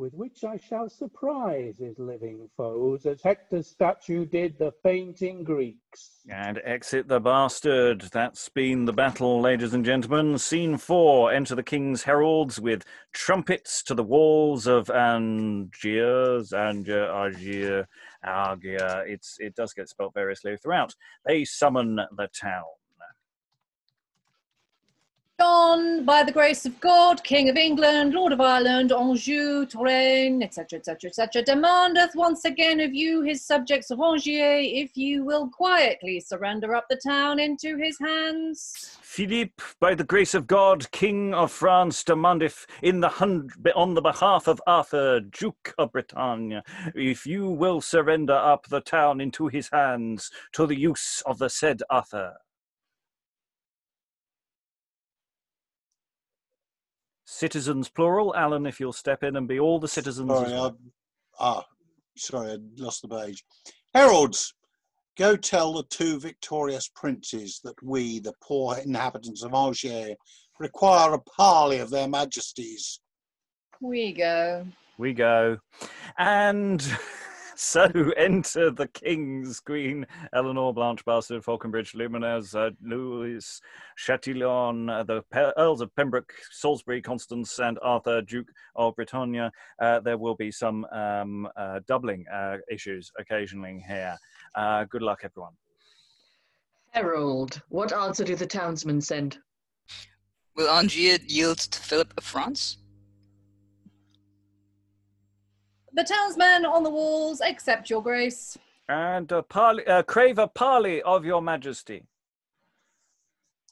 with which I shall surprise his living foes, as Hector's statue did the fainting Greeks.
And exit the bastard. That's been the battle, ladies and gentlemen. Scene four enter the king's heralds with trumpets to the walls of Angiers, Anger, Argier, Argier. It's, it does get spelt variously throughout. They summon the town.
John, by the grace of God, King of England, Lord of Ireland, Anjou, Touraine, etc., etc., etc., demandeth once again of you, his subjects of Angiers, if you will quietly surrender up the town into his hands.
Philippe, by the grace of God, King of France, demandeth in the on the behalf of Arthur, Duke of Bretagne, if you will surrender up the town into his hands to the use of the said Arthur. Citizens plural. Alan, if you'll step in and be all the citizens. as
Sorry,
well.
I, ah, sorry, I lost the page. Heralds, go tell the two victorious princes that we, the poor inhabitants of Angers, require a parley of their majesties.
We go.
We go. And so enter the kings, Queen Eleanor, Blanche Bastard, Falconbridge, Luminez, uh, Louis, Chatillon, uh, the Pe- Earls of Pembroke, Salisbury, Constance, and Arthur, Duke of Britannia. Uh, there will be some um, uh, doubling uh, issues occasionally here. Uh, good luck, everyone.
Herald, what answer do the townsmen send?
Will Angier yield to Philip of France?
The townsmen on the walls accept your grace.
And uh, parley, uh, crave a parley of your majesty.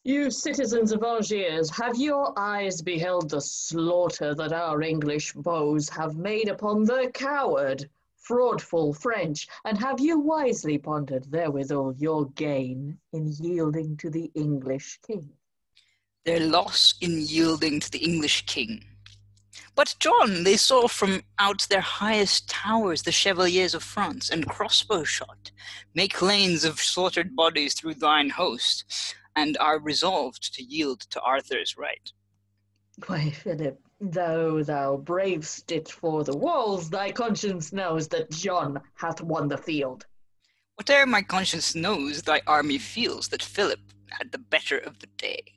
You citizens of Algiers, have your eyes beheld the slaughter that our English bows have made upon the coward, fraudful French, and have you wisely pondered therewithal your gain in yielding to the English king?
Their loss in yielding to the English king. But John, they saw from out their highest towers the chevaliers of France, and crossbow shot, make lanes of slaughtered bodies through thine host, and are resolved to yield to Arthur's right.
Why, Philip, though thou bravest it for the walls, thy conscience knows that John hath won the field.
Whate'er my conscience knows, thy army feels that Philip had the better of the day.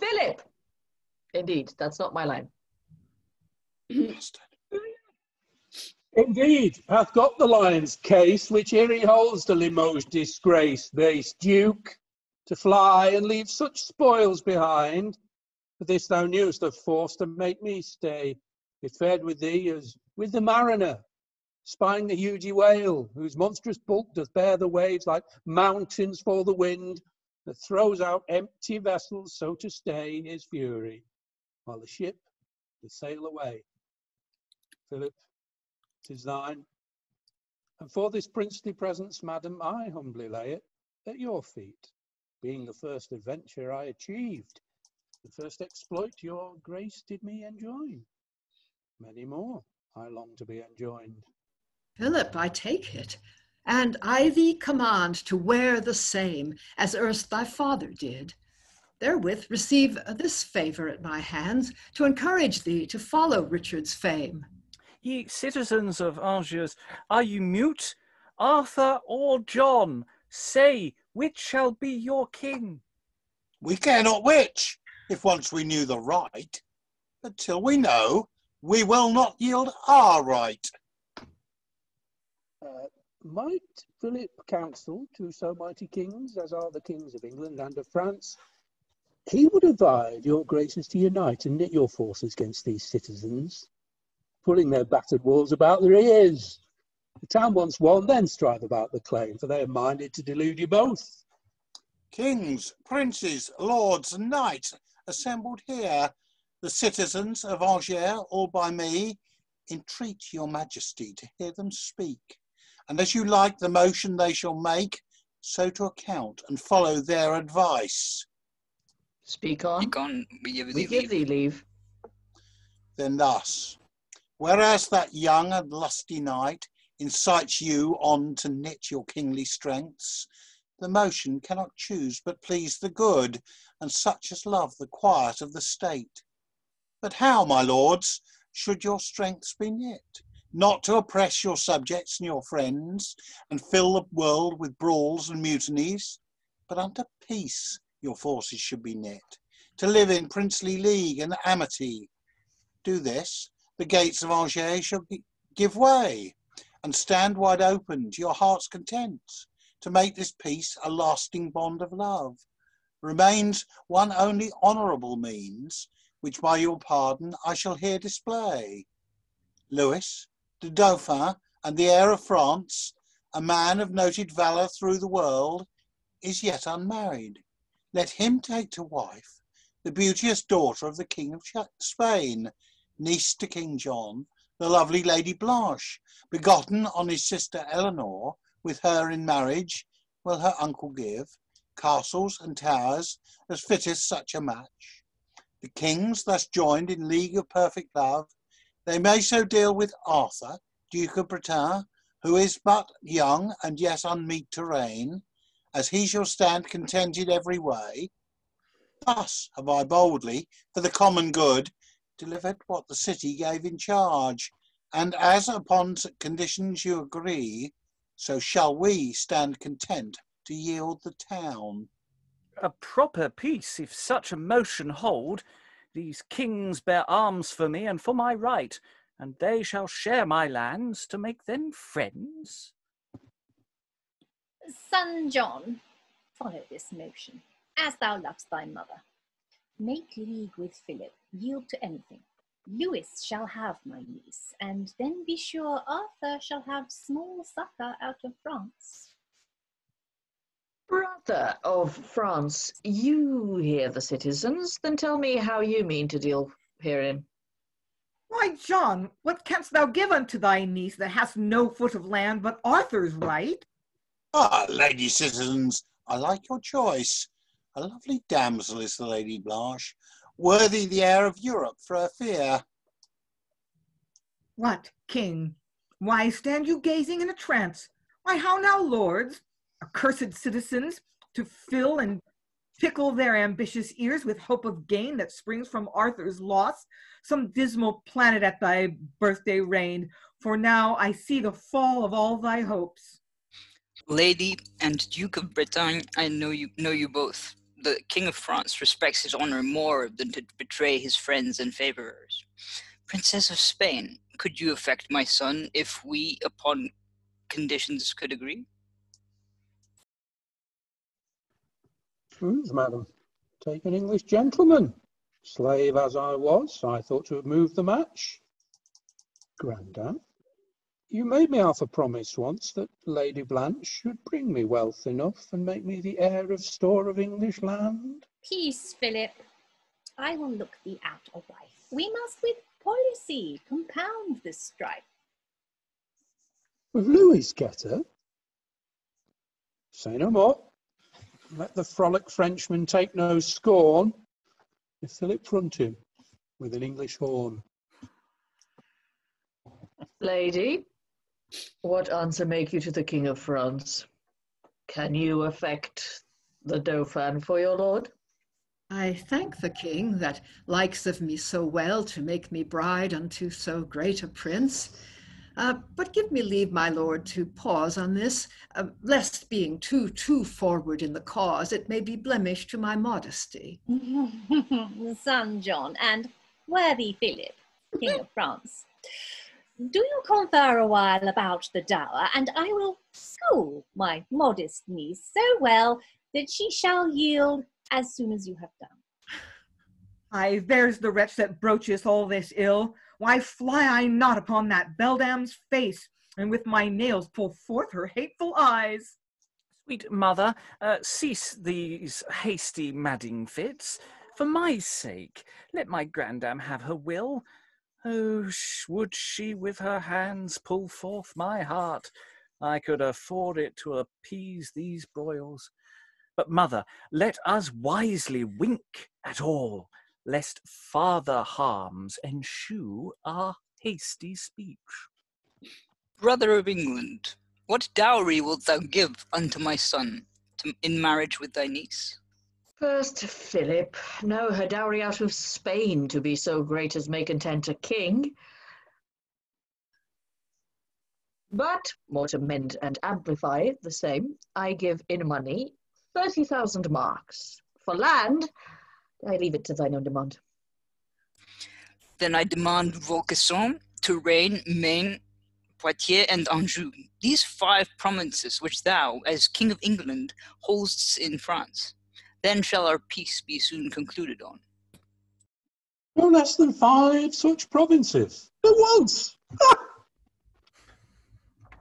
Philip! Indeed, that's not my line.
Indeed, hath got the lion's case, which here he holds to Limoges disgrace, base duke, to fly and leave such spoils behind. For this thou knewest of force to make me stay. It fared with thee as with the mariner, spying the hugy whale, whose monstrous bulk doth bear the waves like mountains for the wind, that throws out empty vessels so to stay his fury, while the ship doth sail away. Philip, 'tis thine. And for this princely presence, madam, I humbly lay it at your feet, being the first adventure I achieved, the first exploit your grace did me enjoin. Many more I long to be enjoined.
Philip, I take it, and I thee command to wear the same as erst thy father did. Therewith receive this favor at my hands to encourage thee to follow Richard's fame.
Ye citizens of Angers, are you mute? Arthur or John? Say, which shall be your king?
We care not which, if once we knew the right. But till we know, we will not yield our right.
Uh, might Philip counsel to so mighty kings as are the kings of England and of France? He would advise your graces to unite and knit your forces against these citizens, pulling their battered walls about their ears. The town once won, then strive about the claim, for they are minded to delude you both.
Kings, princes, lords, and knights assembled here, the citizens of Angers, all by me, entreat your majesty to hear them speak, and as you like the motion they shall make, so to account and follow their advice.
Speak on.
Speak on. We give
We
thee
give
leave.
thee leave.
Then thus, whereas that young and lusty knight incites you on to knit your kingly strengths, the motion cannot choose but please the good, and such as love the quiet of the state. But how, my lords, should your strengths be knit? Not to oppress your subjects and your friends, and fill the world with brawls and mutinies, but unto peace your forces should be knit, to live in princely league and amity. Do this, the gates of Angers shall give way, and stand wide open to your heart's content, to make this peace a lasting bond of love. Remains one only honourable means, which by your pardon I shall here display. Louis, the Dauphin, and the heir of France, a man of noted valour through the world, is yet unmarried. Let him take to wife the beauteous daughter of the King of Spain, niece to King John, the lovely Lady Blanche, begotten on his sister Eleanor, with her in marriage will her uncle give, castles and towers as fitteth such a match. The kings thus joined in league of perfect love, they may so deal with Arthur, Duke of Bretagne, who is but young and yet unmeet to reign, as he shall stand contented every way. Thus have I boldly, for the common good, delivered what the city gave in charge, and as upon conditions you agree, so shall we stand content to yield the town.
A proper peace, if such a motion hold. These kings bear arms for me and for my right, and they shall share my lands to make them friends.
Son John, follow this motion, as thou lovest thy mother. Make league with Philip, yield to anything. Louis shall have my niece, and then be sure Arthur shall have small succour out of France.
Brother of France, you hear the citizens, then tell me how you mean to deal herein.
Why, John, what canst thou give unto thy niece that hast no foot of land but Arthur's right?
Ah, lady citizens, I like your choice. A lovely damsel is the Lady Blanche, worthy the heir of Europe for her fear.
What, king? Why stand you gazing in a trance? Why, how now, lords, accursed citizens, to fill and tickle their ambitious ears with hope of gain that springs from Arthur's loss, some dismal planet at thy birthday reigned, for now I see the fall of all thy hopes.
Lady and Duke of Bretagne, I know you know you both. The King of France respects his honor more than to betray his friends and favorers. Princess of Spain, could you affect my son if we, upon conditions, could agree?
Truth, madam. Take an English gentleman. Slave as I was, I thought to have moved the match. Grandam, you made me half a promise once that Lady Blanche should bring me wealth enough and make me the heir of store of English land.
Peace, Philip. I will look thee out a wife. We must with policy compound this strife.
Will Louis get her? Say no more. Let the frolic Frenchman take no scorn. If Philip front him with an English horn.
Lady, what answer make you to the King of France? Can you affect the Dauphin for your lord?
I thank the king that likes of me so well to make me bride unto so great a prince. Uh, but give me leave, my lord, to pause on this, uh, lest being too, too forward in the cause, it may be blemish to my modesty.
Son John and worthy Philip, King of France. Do you confer a while about the dower, and I will school my modest niece so well that she shall yield as soon as you have done.
Aye, there's the wretch that broacheth all this ill. Why fly I not upon that beldam's face, and with my nails pull forth her hateful eyes?
Sweet mother, uh, cease these hasty madding fits. For my sake, let my grandam have her will. Oh, would she with her hands pull forth my heart, I could afford it to appease these broils. But, mother, let us wisely wink at all, lest farther harms ensue our hasty speech.
Brother of England, what dowry wilt thou give unto my son to, in marriage with thy niece?
First, Philip, know her dowry out of Spain to be so great as may content a king. But, more to mend and amplify the same, I give in money thirty thousand marks. For land, I leave it to thine own demand.
Then I demand Volcasson, Touraine, Maine, Poitiers, and Anjou, these five provinces which thou, as King of England, holdst in France. Then shall our peace be soon concluded on.
No less than five such provinces at once.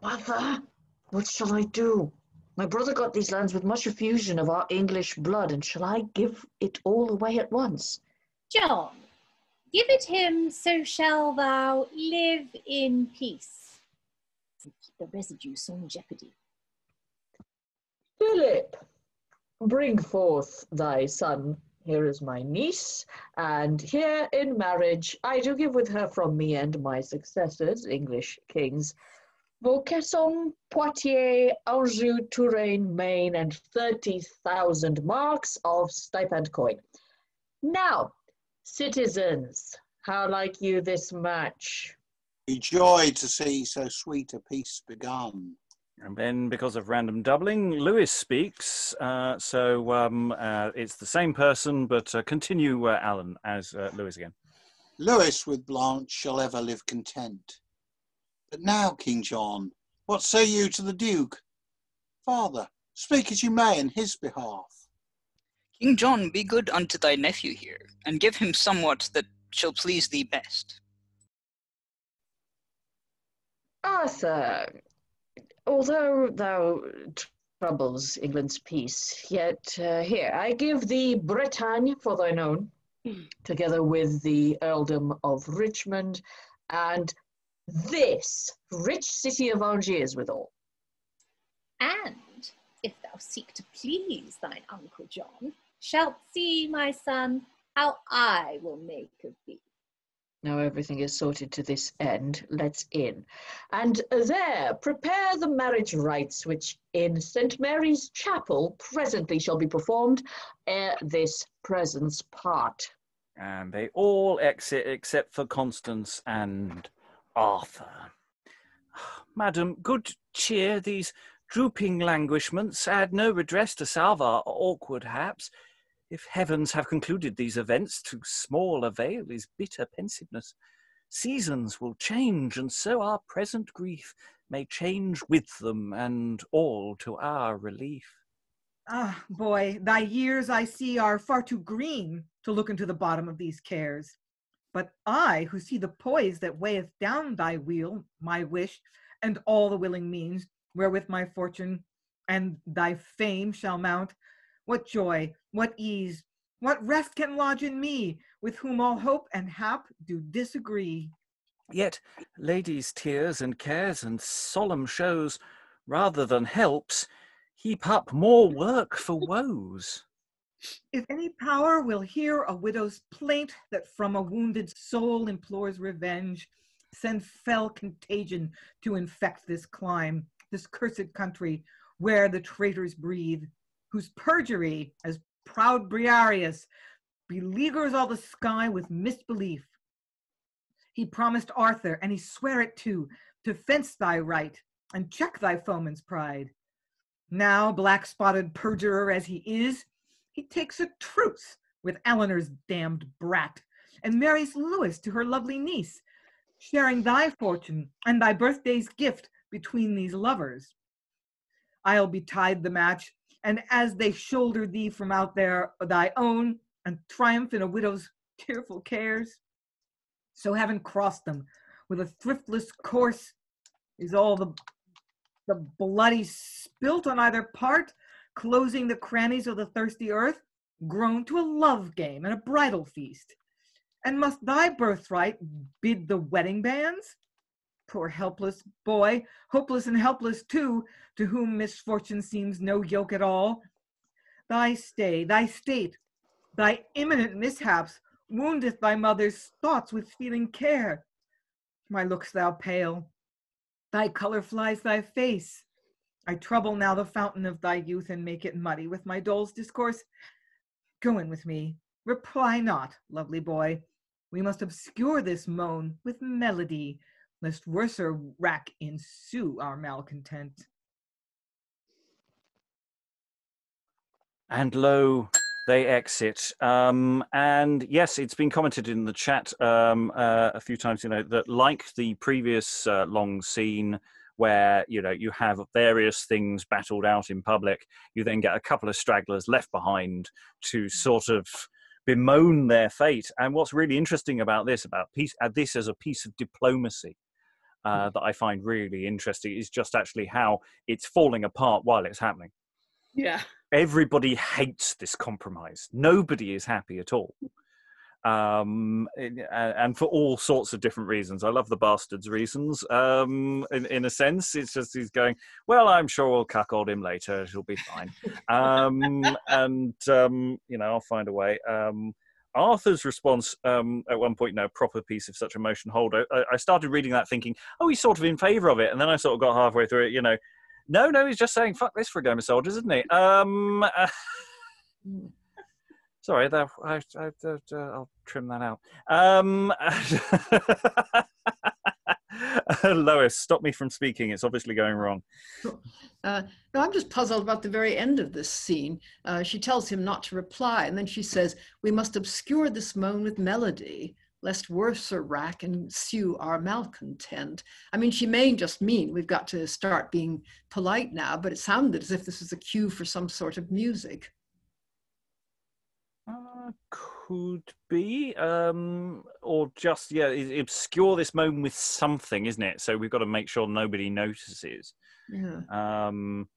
Mother, what shall I do? My brother got these lands with much effusion of our English blood, and shall I give it all away at once?
John, give it him, so shall thou live in peace. And keep the residue sans jeopardy.
Philip, bring forth thy son. Here is my niece, and here in marriage I do give with her from me and my successors, English kings, Vaucesson, Poitiers, Anjou, Touraine, Maine, and 30,000 marks of stipend coin. Now, citizens, how like you this match?
Be joy to see so sweet a peace begun.
And then, because of random doubling, Lewis speaks. Uh, so um, uh, it's the same person, but uh, continue, uh, Alan, as uh, Lewis again.
Lewis with Blanche shall ever live content. But now, King John, what say you to the Duke? Father, speak as you may in his behalf.
King John, be good unto thy nephew here, and give him somewhat that shall please thee best.
Arthur, although thou troubles England's peace, yet uh, here I give thee Bretagne for thine own, together with the earldom of Richmond, and this rich city of Angiers withal.
And if thou seek to please thine uncle John, shalt see, my son, how I will make of thee.
Now everything is sorted to this end, let's in. And there prepare the marriage rites, which in St. Mary's Chapel presently shall be performed ere this presence part.
And they all exit except for Constance and Arthur. Ah, madam, good cheer, these drooping languishments add no redress to salve our awkward haps. If heavens have concluded these events, to small avail is bitter pensiveness. Seasons will change, and so our present grief may change with them, and all to our relief.
Ah, boy, thy years I see are far too green to look into the bottom of these cares. But I, who see the poise that weigheth down thy wheel, my wish, and all the willing means wherewith my fortune and thy fame shall mount, what joy, what ease, what rest can lodge in me, with whom all hope and hap do disagree?
Yet ladies' tears and cares and solemn shows, rather than helps, heap up more work for woes.
If any power will hear a widow's plaint that from a wounded soul implores revenge, send fell contagion to infect this clime, this cursed country, where the traitors breathe, whose perjury, as proud Briareus, beleaguers all the sky with misbelief. He promised Arthur, and he sware it too, to fence thy right and check thy foeman's pride. Now, black spotted perjurer as he is, he takes a truce with Eleanor's damned brat and marries Lewis to her lovely niece, sharing thy fortune and thy birthday's gift between these lovers. I'll betide the match, and as they shoulder thee from out there thy own, and triumph in a widow's tearful cares, so having crossed them with a thriftless course, is all the the bloody spilt on either part, closing the crannies of the thirsty earth, grown to a love game and a bridal feast. And must thy birthright bid the wedding bands? Poor helpless boy, hopeless and helpless too, to whom misfortune seems no yoke at all. Thy stay, thy state, thy imminent mishaps woundeth thy mother's thoughts with feeling care. Why look'st thou pale? Thy color flies thy face. I trouble now the fountain of thy youth and make it muddy with my dole's discourse. Go in with me. Reply not, lovely boy. We must obscure this moan with melody, lest worser wrack ensue our malcontent.
And lo, they exit. Um, and yes, it's been commented in the chat um, uh, a few times, you know, that like the previous uh, long scene where, you know, you have various things battled out in public, you then get a couple of stragglers left behind to sort of bemoan their fate. And what's really interesting about this, about piece, uh, this as a piece of diplomacy, uh, that I find really interesting is just actually how it's falling apart while it's happening.
Yeah.
Everybody hates this compromise. Nobody is happy at all. Um, and, and for all sorts of different reasons. I love the bastard's reasons. Um, in, in a sense, it's just he's going, well, I'm sure we'll cuckold him later. It'll be fine. um, and, um, you know, I'll find a way. Um, Arthur's response um, at one point, no proper piece of such emotion hold. I, I started reading that thinking, oh, he's sort of in favour of it, and then I sort of got halfway through it. You know, no, no, he's just saying fuck this for a game of soldiers, isn't he? Um, uh, sorry, that, I, I, uh, I'll trim that out. Um, Lois, stop me from speaking. It's obviously going wrong.
Uh, no, I'm just puzzled about the very end of this scene. Uh, she tells him not to reply, and then she says, We must obscure this moan with melody, lest worser rack ensue our malcontent. I mean, she may just mean we've got to start being polite now, but it sounded as if this was a cue for some sort of music.
Uh, could be, um, or just yeah, obscure this moment with something, isn't it? So we've got to make sure nobody notices.
Yeah.
Um,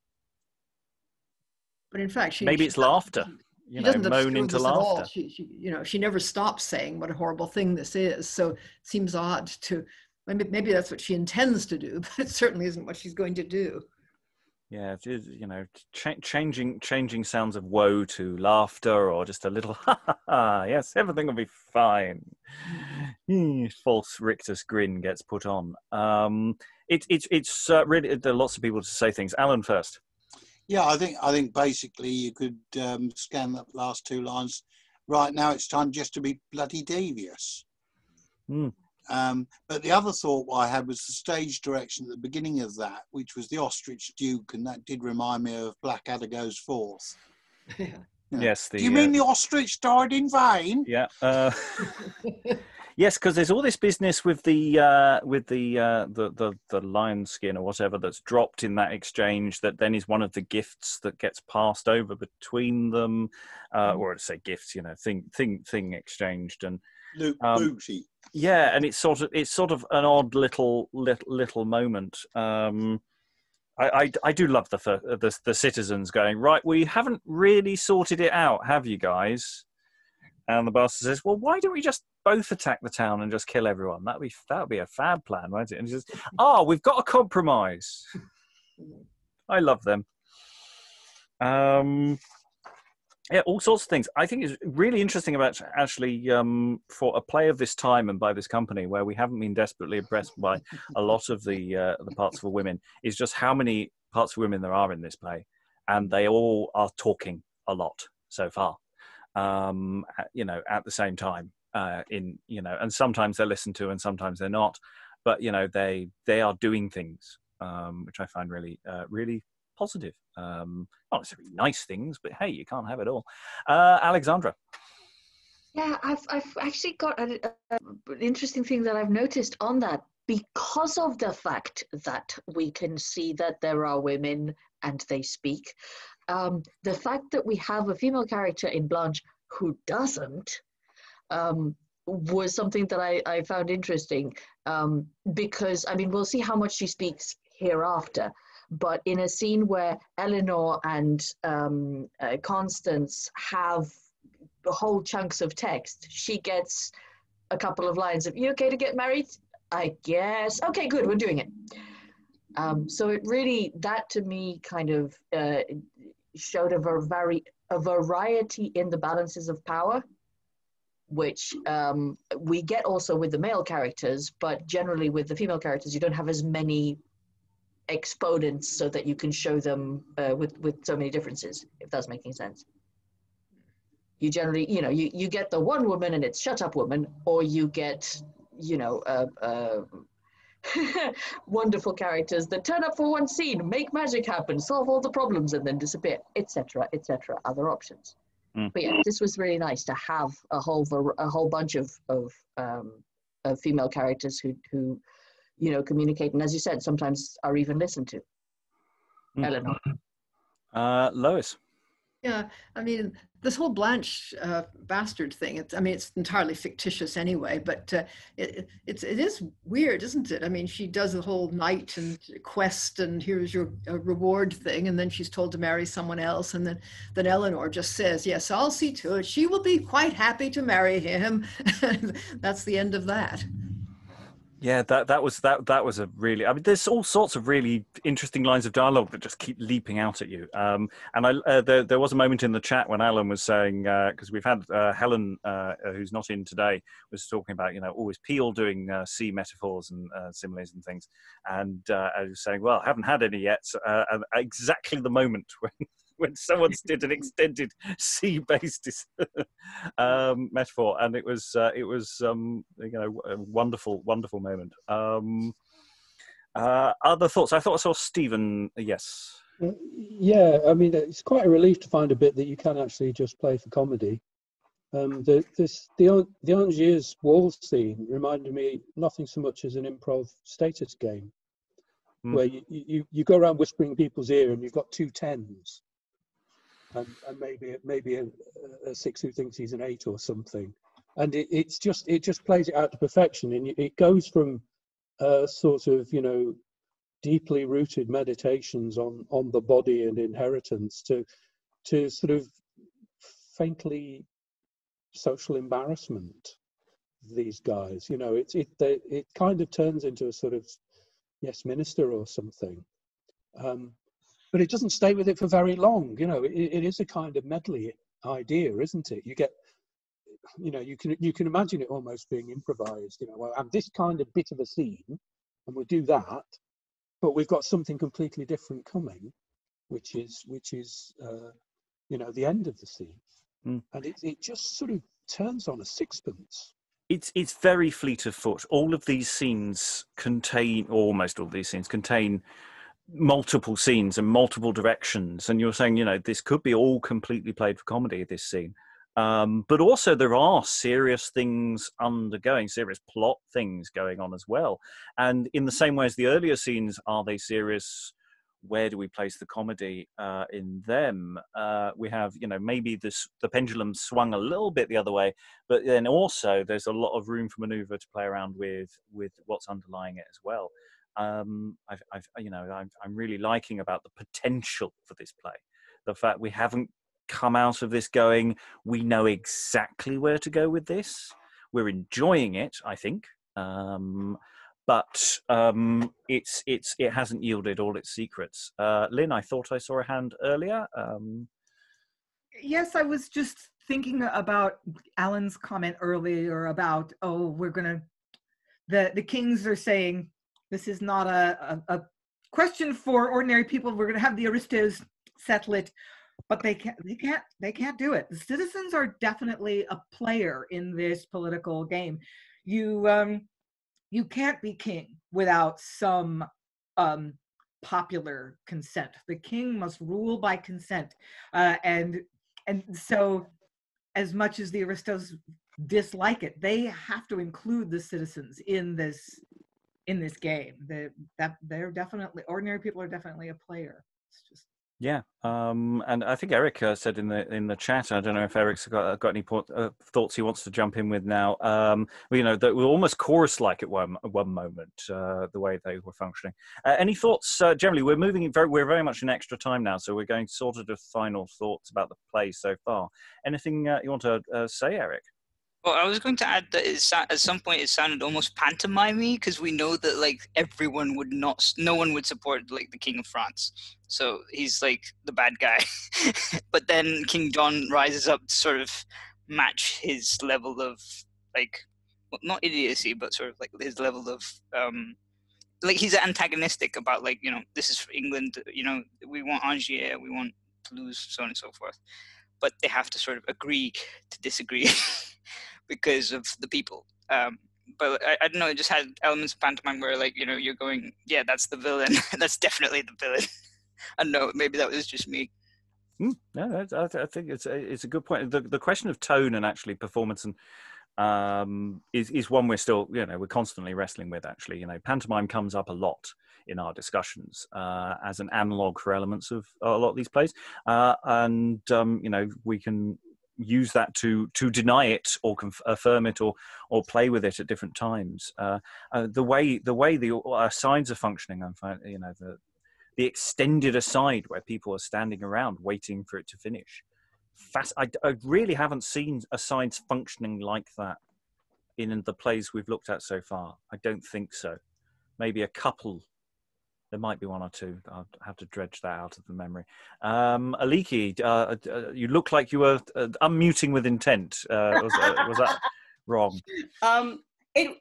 but in fact, she,
maybe
she
it's laughter.
She
You know,
doesn't
moan into
this at all.
laughter.
She, she, you know, she never stops saying what a horrible thing this is. So it seems odd to. Maybe, maybe that's what she intends to do, but it certainly isn't what she's going to do.
Yeah, it is, you know, ch- changing changing sounds of woe to laughter, or just a little ha ha ha. Yes, everything will be fine. False rictus grin gets put on. Um, it, it, it's uh, really there are lots of people to say things. Alan first.
Yeah, I think I think basically you could um, scan that last two lines. Right now, it's time just to be bloody devious.
Hmm.
Um, but the other thought I had was the stage direction at the beginning of that, which was the ostrich duke, and that did remind me of Blackadder Goes Forth. Yeah.
Yes, the
Do you
uh,
mean the ostrich died in vain?
Yeah. Uh, yes, because there's all this business with the uh, with the, uh, the the the lion skin or whatever that's dropped in that exchange. That then is one of the gifts that gets passed over between them, uh, or say gifts, you know, thing thing thing exchanged and.
Luke
Um,
Booty.
Yeah, and it's sort of it's sort of an odd little little, little moment. Um, I, I I do love the, the the citizens going right. We haven't really sorted it out, have you guys? And the bastard says, "Well, why don't we just both attack the town and just kill everyone? That'd be that'd be a fab plan, won't it?" And he says, "Oh, we've got a compromise." I love them. Um, yeah, all sorts of things. I think is really interesting about actually um, for a play of this time and by this company where we haven't been desperately impressed by a lot of the uh, the parts for women is just how many parts for women there are in this play, and they all are talking a lot so far. Um, you know, at the same time, uh, in you know, and sometimes they're listened to and sometimes they're not, but you know, they they are doing things, um, which I find really uh, really positive. Um, not necessarily nice things, but hey, you can't have it all. Uh, Alexandra.
Yeah, I've I've actually got an interesting thing that I've noticed on that because of the fact that we can see that there are women and they speak. Um, the fact that we have a female character in Blanche who doesn't um, was something that I, I found interesting um, because I mean we'll see how much she speaks hereafter. But in a scene where Eleanor and um, uh, Constance have whole chunks of text. She gets a couple of lines of, You okay to get married? I guess. Okay, good. We're doing it. Um, so it really that to me kind of uh, showed a very a variety in the balances of power, which um, we get also with the male characters, but generally with the female characters, you don't have as many exponents so that you can show them uh, with with so many differences. If that's making sense. You generally, you know, you, you get the one woman and it's shut up woman, or you get, you know, uh, uh, wonderful characters that turn up for one scene, make magic happen, solve all the problems, and then disappear, etc., etc. Other options.
Mm.
But yeah, this was really nice to have a whole a whole bunch of of, um, of female characters who who you know communicate, and as you said, sometimes are even listened to.
Mm.
Eleanor.
Uh, Lois.
Yeah, I mean, this whole Blanche uh, bastard thing. It's, I mean, it's entirely fictitious anyway, but uh, it, it's it is weird, isn't it? I mean, she does the whole knight and quest, and here's your uh, reward thing, and then she's told to marry someone else, and then then Eleanor just says, "Yes, I'll see to it. She will be quite happy to marry him." That's the end of that.
Yeah, that that was that that was a really. I mean, there's all sorts of really interesting lines of dialogue that just keep leaping out at you. Um, and I, uh, there there was a moment in the chat when Alan was saying because we've had uh, Helen, uh, who's not in today, was talking about you know always Peele doing uh, sea metaphors and uh, similes and things, and uh, I was saying, well, I haven't had any yet. So, uh, exactly the moment when when someone did an extended sea-based um, metaphor, and it was uh, it was um, you know a wonderful wonderful moment. Um, uh, other thoughts? I thought I saw Stephen. Yes.
Uh, Yeah, I mean, it's quite a relief to find a bit that you can actually just play for comedy. Um, the this the the Angers wall scene reminded me nothing so much as an improv status game,
Hmm.
where you, you you go around whispering in people's ear and you've got two tens, and, and maybe maybe a, a six who thinks he's an eight or something, and it, it's just it just plays it out to perfection, and it goes from uh, sort of you know deeply rooted meditations on on the body and inheritance to to sort of faintly social embarrassment these guys. You know it's it they, it kind of turns into a sort of yes minister or something. Um but it doesn't stay with it for very long you know it, it is a kind of medley idea isn't it you get you know you can you can imagine it almost being improvised you know well and this kind of bit of a scene and we'll do that but we've got something completely different coming which is which is uh, you know the end of the scene
Mm.
and it, it just sort of turns on a sixpence
It's it's very fleet of foot. All of these scenes contain, or almost all these scenes contain multiple scenes and multiple directions. And you're saying, you know, this could be all completely played for comedy. This scene, um, but also there are serious things undergoing, serious plot things going on as well. And in the same way as the earlier scenes, are they serious? Where do we place the comedy uh, in them? Uh, we have, you know, maybe this the pendulum swung a little bit the other way, but then also there's a lot of room for maneuver to play around with with what's underlying it as well. Um, I've, I've, you know, I'm, I'm really liking about the potential for this play, the fact we haven't come out of this going, we know exactly where to go with this. We're enjoying it, I think, um, but um, it's it's it hasn't yielded all its secrets. Uh, Lynn, I thought I saw a hand earlier. Um,
yes, I was just thinking about Alan's comment earlier about, oh, we're gonna the the kings are saying this is not a, a, a question for ordinary people. We're gonna have the aristos settle it, but they can't they can't they can't do it. The citizens are definitely a player in this political game. You um you can't be king without some um popular consent. The king must rule by consent. Uh, and and so as much as the aristos dislike it they have to include the citizens in this in this game they, that they're definitely ordinary people are definitely a player it's just
Yeah, um, and I think Eric uh, said in the in the chat. I don't know if Eric's got got any uh, thoughts he wants to jump in with now. Um, you know, that were almost chorus-like at one at one moment, uh, the way they were functioning. Uh, any thoughts? Uh, generally, we're moving in very we're very much in extra time now, so we're going sort of to final thoughts about the play so far. Anything uh, you want to uh, say, Eric?
Well, I was going to add that at some point it sounded almost pantomimey because we know that like everyone would not, no one would support like the King of France. So he's like the bad guy. but then King John rises up to sort of match his level of like, well, not idiocy, but sort of like his level of um, like he's antagonistic about like you know this is for England. You know we want Angiers, we want Toulouse, so on and so forth. But they have to sort of agree to disagree. because of the people. Um, but I, I don't know, it just had elements of pantomime where, like, you know, you're going, yeah, that's the villain. that's definitely the villain. I know, maybe that was just me.
Mm, no, I, I think it's a, it's a good point. The the question of tone and actually performance and um, is is one we're still you know we're constantly wrestling with. Actually, you know, pantomime comes up a lot in our discussions uh, as an analog for elements of a lot of these plays, uh, and um, you know we can use that to to deny it or affirm it or or play with it at different times. Uh, uh, the way the way the sides are functioning, I'm you know the the extended aside where people are standing around waiting for it to finish. Fast, I, I really haven't seen a asides functioning like that in the plays we've looked at so far. I don't think so. Maybe a couple. There might be one or two. I'll have to dredge that out of the memory. Um, Aliki, uh, uh, you look like you were uh, unmuting with intent. Uh, was, uh, was that wrong?
Um, it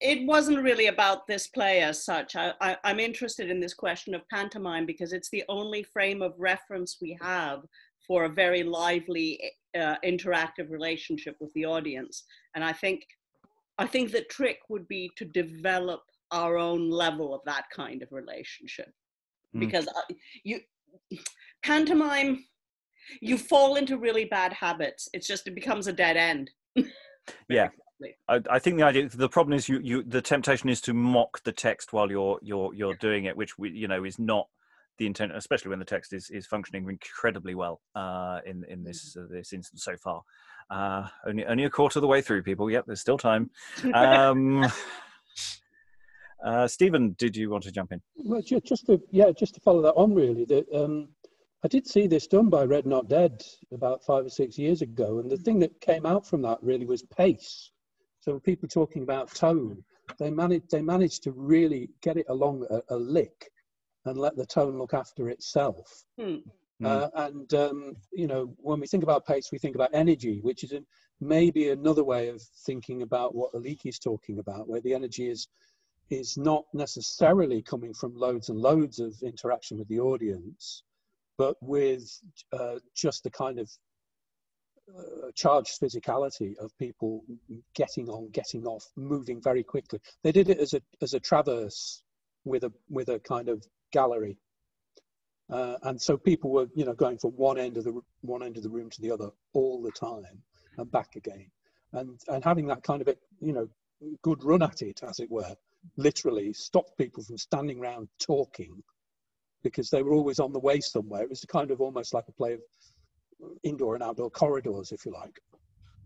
it wasn't really about this play as such. I, I, I'm interested in this question of pantomime because it's the only frame of reference we have for a very lively uh, interactive relationship with the audience. And I think I think the trick would be to develop our own level of that kind of relationship
Mm.
because uh, you pantomime you fall into really bad habits. It's just it becomes a dead end.
Yeah. I, I think the idea, the problem is you, you, the temptation is to mock the text while you're, you're, you're doing it, which we, you know, is not the intent, especially when the text is, is functioning incredibly well uh, in, in this, uh, this instance so far. Uh, only, only a quarter of the way through, people. Yep, there's still time. Um, uh, Stephen, did you want to jump in?
Well, just to yeah, just to follow that on, really. That um, I did see this done by Read Not Dead about five or six years ago, and the thing that came out from that really was pace. So people talking about tone, they managed they managed to really get it along a, a lick, and let the tone look after itself.
Hmm.
Uh, and um, you know, when we think about pace, we think about energy, which is a, maybe another way of thinking about what Aliki's talking about, where the energy is is not necessarily coming from loads and loads of interaction with the audience, but with uh, just the kind of uh, charged physicality of people getting on, getting off, moving very quickly. They did it as a as a traverse with a with a kind of gallery, uh, and so people were you know going from one end of the one end of the room to the other all the time and back again, and and having that kind of you know good run at it as it were literally stopped people from standing around talking because they were always on the way somewhere. It was kind of almost like a play of indoor and outdoor corridors, if you like.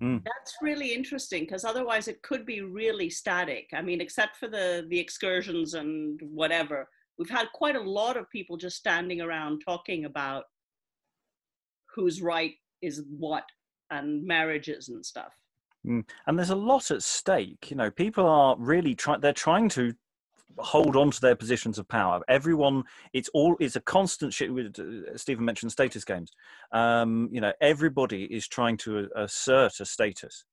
Hmm.
That's really interesting because otherwise it could be really static. I mean, except for the the excursions and whatever, we've had quite a lot of people just standing around talking about who's right is what and marriages and stuff.
Mm. And there's a lot at stake. You know, people are really trying. They're trying to hold on to their positions of power. Everyone, it's all. It's a constant shit. With uh, Stephen mentioned status games. Um, you know, everybody is trying to assert a status.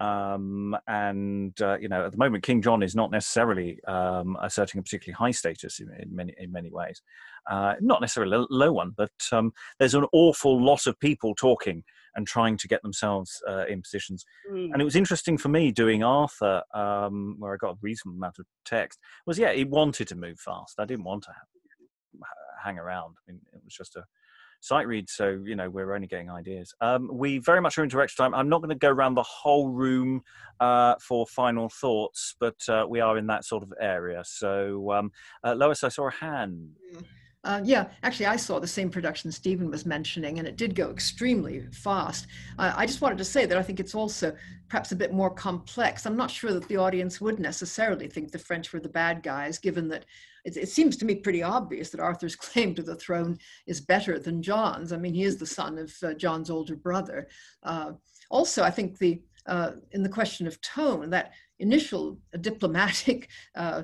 Um, and uh, you know, at the moment, King John is not necessarily um, asserting a particularly high status in, in many in many ways. Uh, not necessarily a low one, but um, there's an awful lot of people talking and trying to get themselves uh, in positions.
Mm.
And it was interesting for me doing Arthur, um, where I got a reasonable amount of text. Was yeah, he wanted to move fast. I didn't want to ha- hang around. I mean, it was just a sight read, so you know we're only getting ideas. Um, we very much are into extra time. I'm not going to go around the whole room uh, for final thoughts, but uh, we are in that sort of area. So um, uh, Lois, I saw a hand.
Uh, yeah, actually, I saw the same production Stephen was mentioning, and it did go extremely fast. Uh, I just wanted to say that I think it's also perhaps a bit more complex. I'm not sure that the audience would necessarily think the French were the bad guys, given that it, it seems to me pretty obvious that Arthur's claim to the throne is better than John's. I mean, he is the son of uh, John's older brother. Uh, also, I think the uh, in the question of tone, that initial diplomatic uh,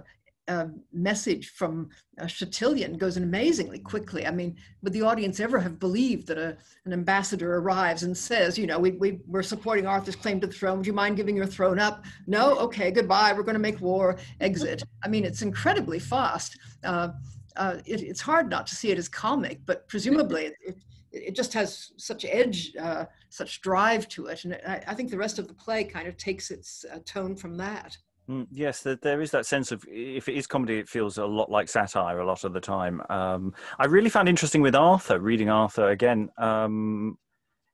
uh, message from uh, Chatillon goes amazingly quickly. I mean, would the audience ever have believed that a, an ambassador arrives and says, you know, we, we, we're supporting Arthur's claim to the throne. Would you mind giving your throne up? No? Okay, goodbye. We're going to make war, exit. I mean, it's incredibly fast. Uh, uh, it, it's hard not to see it as comic, but presumably it, it just has such edge, uh, such drive to it. And I, I, think the rest of the play kind of takes its uh, tone from that.
Mm, yes, there is that sense of if it is comedy, it feels a lot like satire a lot of the time. Um, I really found interesting with Arthur, reading Arthur again, um,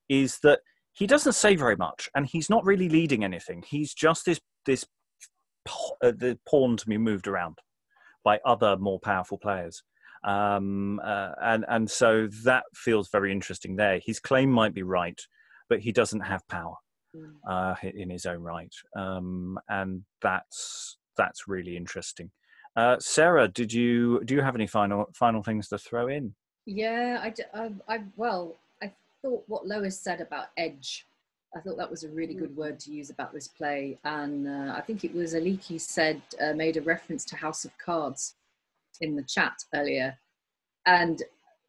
is that he doesn't say very much, and he's not really leading anything. He's just this this uh, the pawn to be moved around by other more powerful players. Um, uh, and and so that feels very interesting there. His claim might be right, but he doesn't have power. Mm. uh, in his own right, um, and that's that's really interesting. Uh, Sarah, did you do you have any final final things to throw in?
Yeah, I, I, I well, I thought what Lois said about edge. I thought that was a really good mm. word to use about this play, and uh, I think it was Aliki said uh, made a reference to House of Cards in the chat earlier, and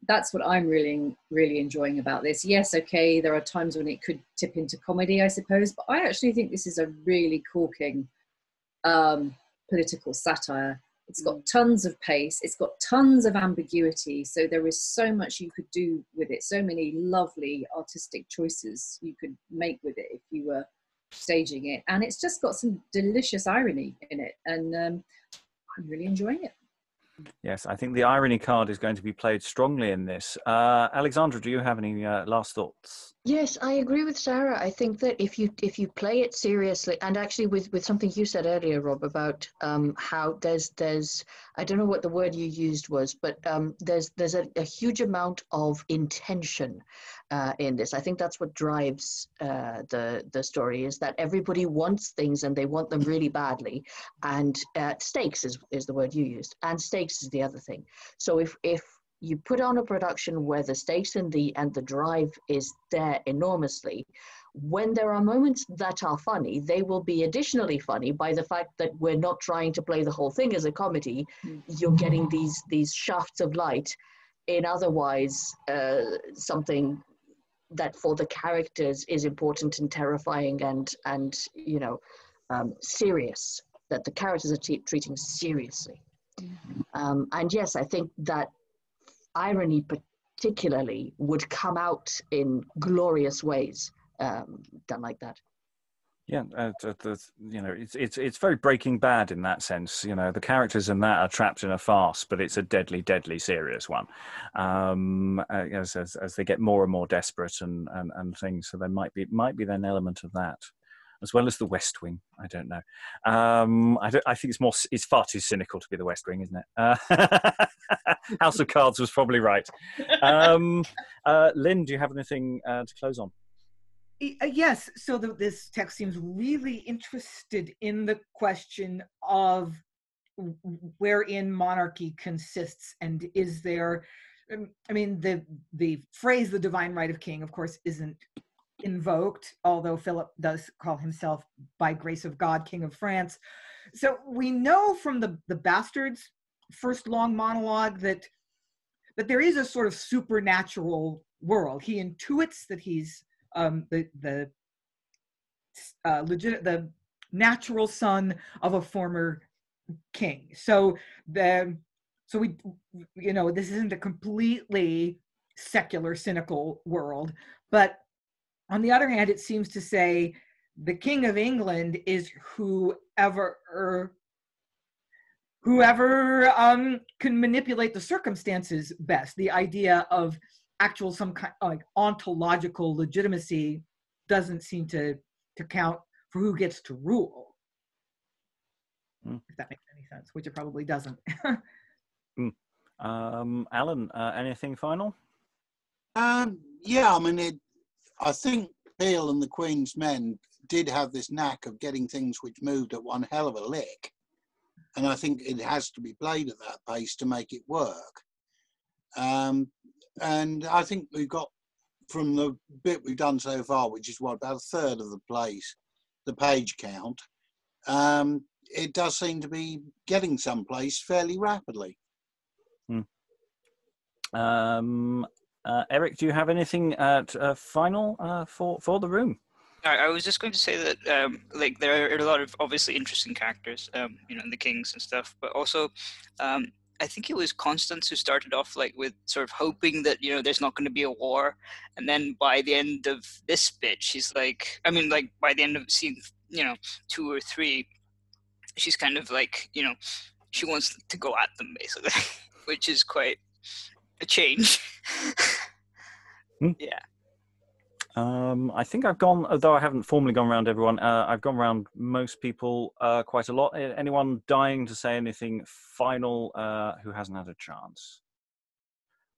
that's what I'm really really enjoying about this. Yes, okay, there are times when it could tip into comedy, I suppose, but I actually think this is a really corking um, political satire. It's got mm. tons of pace. It's got tons of ambiguity. So there is so much you could do with it. So many lovely artistic choices you could make with it if you were staging it. And it's just got some delicious irony in it. And um, I'm really enjoying it.
Yes, I think the irony card is going to be played strongly in this. Uh, Alexandra, do you have any uh, last thoughts?
Yes, I agree with Sarah. I think that if you if you play it seriously, and actually with, with something you said earlier, Rob, about um, how there's there's I don't know what the word you used was, but um, there's there's a, a, huge amount of intention uh, in this. I think that's what drives uh, the the story is that everybody wants things and they want them really badly, and uh, stakes is is the word you used, and stakes is the other thing. So if if you put on a production where the stakes and the and the drive is there enormously. When there are moments that are funny they will be additionally funny by the fact that we're not trying to play the whole thing as a comedy. You're getting these these shafts of light in otherwise uh, something that for the characters is important and terrifying and and you know um, serious that the characters are t- treating seriously. Um, and yes i think that irony particularly would come out in glorious ways um, done like that.
Yeah, uh, the, you know, it's it's it's very Breaking Bad in that sense. You know, the characters in that are trapped in a farce, but it's a deadly, deadly serious one. Um, uh, as, as as they get more and more desperate and, and and things, so there might be might be an element of that as well as the West Wing. I don't know. Um, I, don't, I, think it's more. It's far too cynical to be the West Wing, isn't it? Uh, House of Cards was probably right. Um, uh, Lynn, do you have anything uh, to close on?
Uh, yes. So the, this text seems really interested in the question of wherein monarchy consists, and is there um, I mean, the the phrase "the divine right of king," of course, isn't invoked, although Philip does call himself, by grace of God, King of France. So we know from the, the Bastard's first long monologue that that there is a sort of supernatural world. He intuits that he's um, the the uh, legit the natural son of a former king. So the so we you know this isn't a completely secular cynical world, but on the other hand, it seems to say the King of England is whoever er, whoever um, can manipulate the circumstances best. The idea of actual some kind like ontological legitimacy doesn't seem to to count for who gets to rule. Mm. If that makes any sense, which it probably doesn't.
mm. um, Alan, uh, anything final?
Um, yeah, I mean, it, I think Peele and the Queen's men did have this knack of getting things which moved at one hell of a lick. And I think it has to be played at that pace to make it work. Um, and I think we've got from the bit we've done so far, which is what about a third of the place, the page count, um, it does seem to be getting someplace fairly rapidly. Hmm.
Um, uh, Eric, do you have anything at uh, final uh, for for the room?
I, was just going to say that um, like there are a lot of obviously interesting characters, um, you know, in the Kings and stuff, but also um, I think it was Constance who started off like with sort of hoping that you know there's not going to be a war, and then by the end of this bit, she's like, I mean, like by the end of scene, you know, two or three, she's kind of like, you know, she wants to go at them basically, which is quite a change.
Hmm.
Yeah.
Um, I think I've gone, although I haven't formally gone around everyone. Uh, I've gone around most people uh, quite a lot. Anyone dying to say anything final uh, who hasn't had a chance?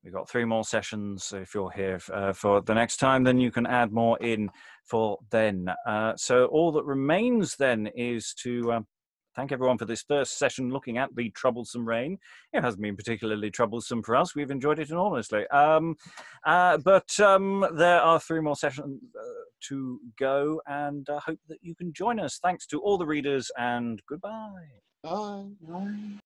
We've got three more sessions. So if you're here f- uh, for the next time, then you can add more in for then. Uh, so all that remains then is to um, thank everyone for this first session looking at the troublesome reign. It hasn't been particularly troublesome for us. We've enjoyed it enormously. Um, uh, but um, there are three more sessions uh, to go, and uh, hope that you can join us. Thanks to all the readers, and goodbye. Bye.
Bye.